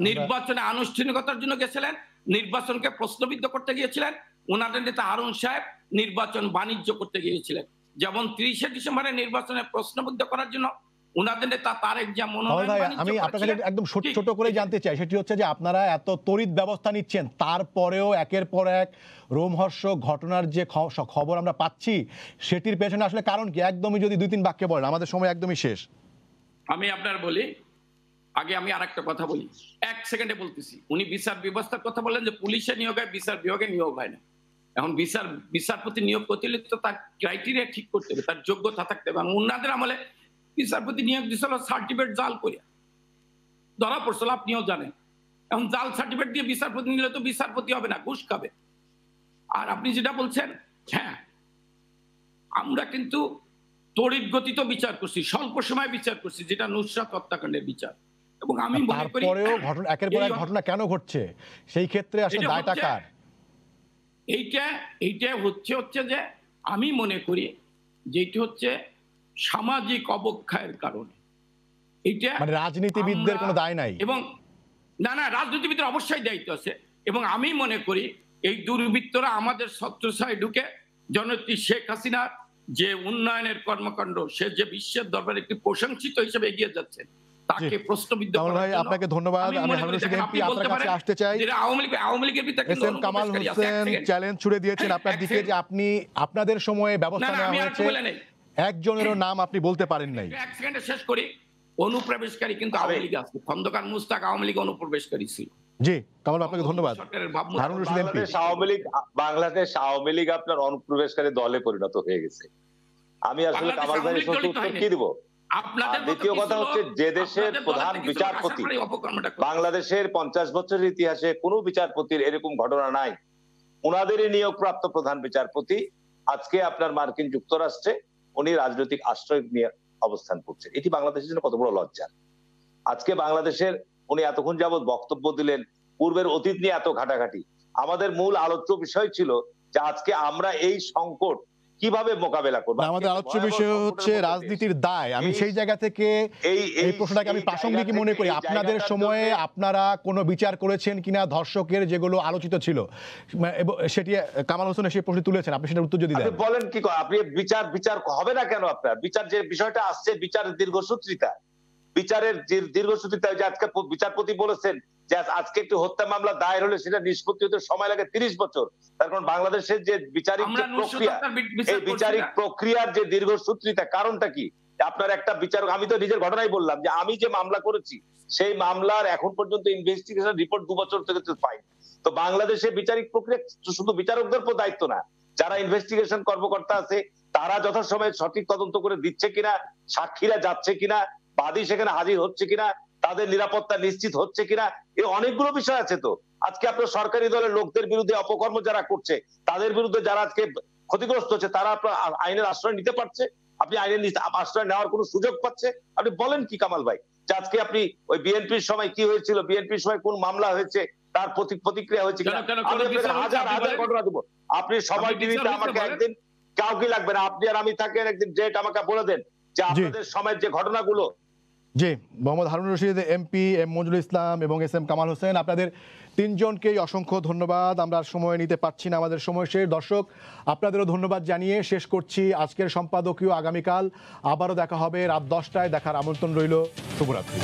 নির্বাচনে আনুষ্ঠানিকতার জন্য গেছিলেন নির্বাচনকে প্রশ্নবিদ্ধ করতে গিয়েছিলেন। ওনাদের নেতা হারুন সাহেব নির্বাচন বাণিজ্য করতে গিয়েছিলেন। যেমন তিরিশে ডিসেম্বরে নির্বাচনে প্রশ্নবিদ্ধ করার জন্য উনাদের নেতা তারেক যা কামাল মনোনয়ন ভাই বাণিজ্য আমি আপনার কাছে একদম ছোট- ছোট করে জানতে চাই সেটি হচ্ছে যে আপনারা এত তড়িৎ ব্যবস্থা নিচ্ছেন তারপরেও একের পর এক রোমহর্ষক ঘটনার যে খবর আমরা পাচ্ছি সেটির পেছনে আসলে কারণ কি? একদমই যদি দুই তিন বাক্যে বলেন আমাদের সময় একদমই শেষ। আমি আপনার বলি আগে আমি আরেকটা কথা বলি। এক সেকেন্ডে বলতেছি। উনি বিচার ব্যবস্থার কথা বললেন যে, পুলিশে নিয়োগ হয়, বিচার বিভাগে নিয়োগ হয় না। এখন বিচার বিচারপতি নিয়োগ করতে হলে তো তার ক্রাইটেরিয়া ঠিক করতে হবে, তার যোগ্যতা থাকতে হবে। এবং উন্নাদের আমলে বিচারপতি নিয়োগ দিছিল সার্টিফিকেট জাল করে ধরা পড়ছিল, আপনিও জানেন। এখন জাল সার্টিফিকেট দিয়ে বিচারপতি নিলে তো বিচারপতি হবে না, ঘুষ খাবে। আর আপনি যেটা বলছেন হ্যাঁ আমরা কিন্তু তড়িৎ গতিতে বিচার করছি, স্বল্প সময় বিচার করছি, যেটা নুসরাত হত্যাকাণ্ডের বিচার। এবং আমি করি তারপরেও ঘটনা একের পর এক ঘটনা কেন ঘটছে? সেই ক্ষেত্রে আসলে দায়টা কার? এইটা এইটা হচ্ছে হচ্ছে যে আমি মনে করি যেটি হচ্ছে সামাজিক অবক্ষয়ের কারণে। এইটা মানে রাজনীতিবিদদের কোনো দায় নাই। এবং না না রাজনীতিবিদের অবশ্যই দায়িত্ব আছে। এবং আমি মনে করি এই দুর্বৃত্তরা আমাদের ছত্রছায় ঢুকে জননেত্রী শেখ হাসিনার যে উন্নয়নের কর্মকাণ্ড সে যে বিশ্বের দরবারে একটি প্রশংসিত হিসেবে এগিয়ে যাচ্ছে তাকে প্রশ্নবিদ্ধ করার ভাই আপনাকে ধন্যবাদ। আমি এমপি আপনার কাছে আসতে চাই। আওয়ামী লীগ আওয়ামী লীগের এস এম কামাল অনুপ্রবেশকারী হোসেন চ্যালেঞ্জ ছুড়ে দিয়েছেন। আপনার দিকে যে আপনি আপনাদের সময়ে ব্যবস্থা নেওয়া হয়েছে একজনেরও নাম আপনি বলতে পারেন নাই। এক সেকেন্ডে শেষ করি। অনুপ্রবেশকারী কিন্তু আওয়ামী লীগ আছে। খন্দকার মুস্তাক আওয়ামী লীগ অনুপ্রবেশকারী ছিল। জি কামাল আপনাকে ধন্যবাদ। হারুন রশিদ এমপি। বাংলাদেশ আওয়ামী লীগ বাংলাদেশ আওয়ামী লীগ আপনার অনুপ্রবেশকারী দলে পরিণত হয়ে গেছে। আমি আসলে কামাল উত্তর কি দিব? দ্বিতীয় কথা হচ্ছে যে দেশের প্রধান বিচারপতি। বাংলাদেশের পঞ্চাশ বছরের ইতিহাসে কোনো বিচারপতির এরকম ঘটনা নাই। ওনাদেরই নিয়োগপ্রাপ্ত প্রধান বিচারপতি। আজকে আপনার মার্কিন যুক্তরাষ্ট্রে উনি রাজনৈতিক আশ্রয় নিয়ে অবস্থান করছেন। এটি বাংলাদেশের জন্য কত বড় লজ্জা। আজকে বাংলাদেশের উনি এতক্ষণ যাবৎ বক্তব্য দিলেন পূর্বের অতীত নিয়ে এত ঘাটাঘাটি। আমাদের মূল আলোচ্য বিষয় ছিল যে আজকে আমরা এই সংকট কীভাবে মোকাবেলা করব? আমাদের আলোচ্য বিষয় হচ্ছে রাজনীতির দায়। আমি সেই জায়গা থেকে এই এই প্রশ্নটাকে আমি প্রাসঙ্গিক মনে করি। আপনাদের সময়ে আপনারা কোনো বিচার করেছেন কিনা ধর্ষকের যেগুলো আলোচিত ছিল সেটি কামাল হোসেন সেই প্রশ্ন তুলেছেন। আপনি সেটার উত্তর যদি দেন বলেন কি আপনি বিচার বিচার হবে না কেন আপনার? বিচার যে বিষয়টা আসছে বিচারের দীর্ঘসূত্রিতা। বিচারের দীর- দীর্ঘসূত্রিতা যে আজকে বিচারপতি বলেছেন যে আজকে একটি হত্যা মামলা দায়ের হলে সেটা নিষ্পত্তি হতে সময় লাগে তিরিশ বছর। তার কারণ বাংলাদেশের যে বিচারিক যে প্রক্রিয়া এই বিচারিক প্রক্রিয়ার যে দীর্ঘসূত্রিতা কারণটা কি? আপনার একটা বিচারক আমি তো নিজের ঘটনাই বললাম যে আমি যে মামলা করেছি সেই মামলার এখন পর্যন্ত ইনভেস্টিগেশন রিপোর্ট দু বছর থেকে তো পাই। তো বাংলাদেশে বিচারিক প্রক্রিয়া শুধু বিচারকদের উপর দায়িত্ব না যারা ইনভেস্টিগেশন কর্মকর্তা আছে তারা যথাসময়ে সঠিক তদন্ত করে দিচ্ছে কিনা সাক্ষীরা যাচ্ছে কিনা বাদী সেখানে হাজির হচ্ছে কিনা তাদের নিরাপত্তা নিশ্চিত হচ্ছে কিনা এই অনেকগুলো বিষয় আছে তো। আজকে আপনার সরকারি দলের লোকদের বিরুদ্ধে অপকর্ম যারা করছে তাদের বিরুদ্ধে যারা আজকে ক্ষতিগ্রস্ত হচ্ছে তারা আপনার আইনের আশ্রয় নিতে পারছে? আপনি আইনের আশ্রয় নেওয়ার কোনো সুযোগ পাচ্ছে? আপনি বলেন কি কামাল ভাই? যে আজকে আপনি ওই বিএনপির সময় কি হয়েছিল বিএনপির সময় কোন মামলা হয়েছে তার প্রতিক্রিয়া হয়েছে হাজার আপনি হাজার ঘটনা দেবো। আপনি সময় টিভিতে আমাকে একদিন কাউকে লাগবে না। আপনি আর আমি থাকেন একদিন ডেট আমাকে বলে দেন যে আপনাদের সময়ের যে ঘটনাগুলো জি, মোহাম্মদ হারুন রশিদ, এমপি, এম মঞ্জুল ইসলাম এবং এস এম কামাল হোসেন। আপনাদের তিনজনকেই অসংখ্য ধন্যবাদ। আমরা সময় নিতে পারছি না আমাদের সময় শেষ। দর্শক, আপনাদেরও ধন্যবাদ জানিয়ে শেষ করছি আজকের সম্পাদকীয় আগামীকাল। আবারও দেখা হবে রাত দশটায়। দেখার আমন্ত্রণ রইল। শুভরাত্রি।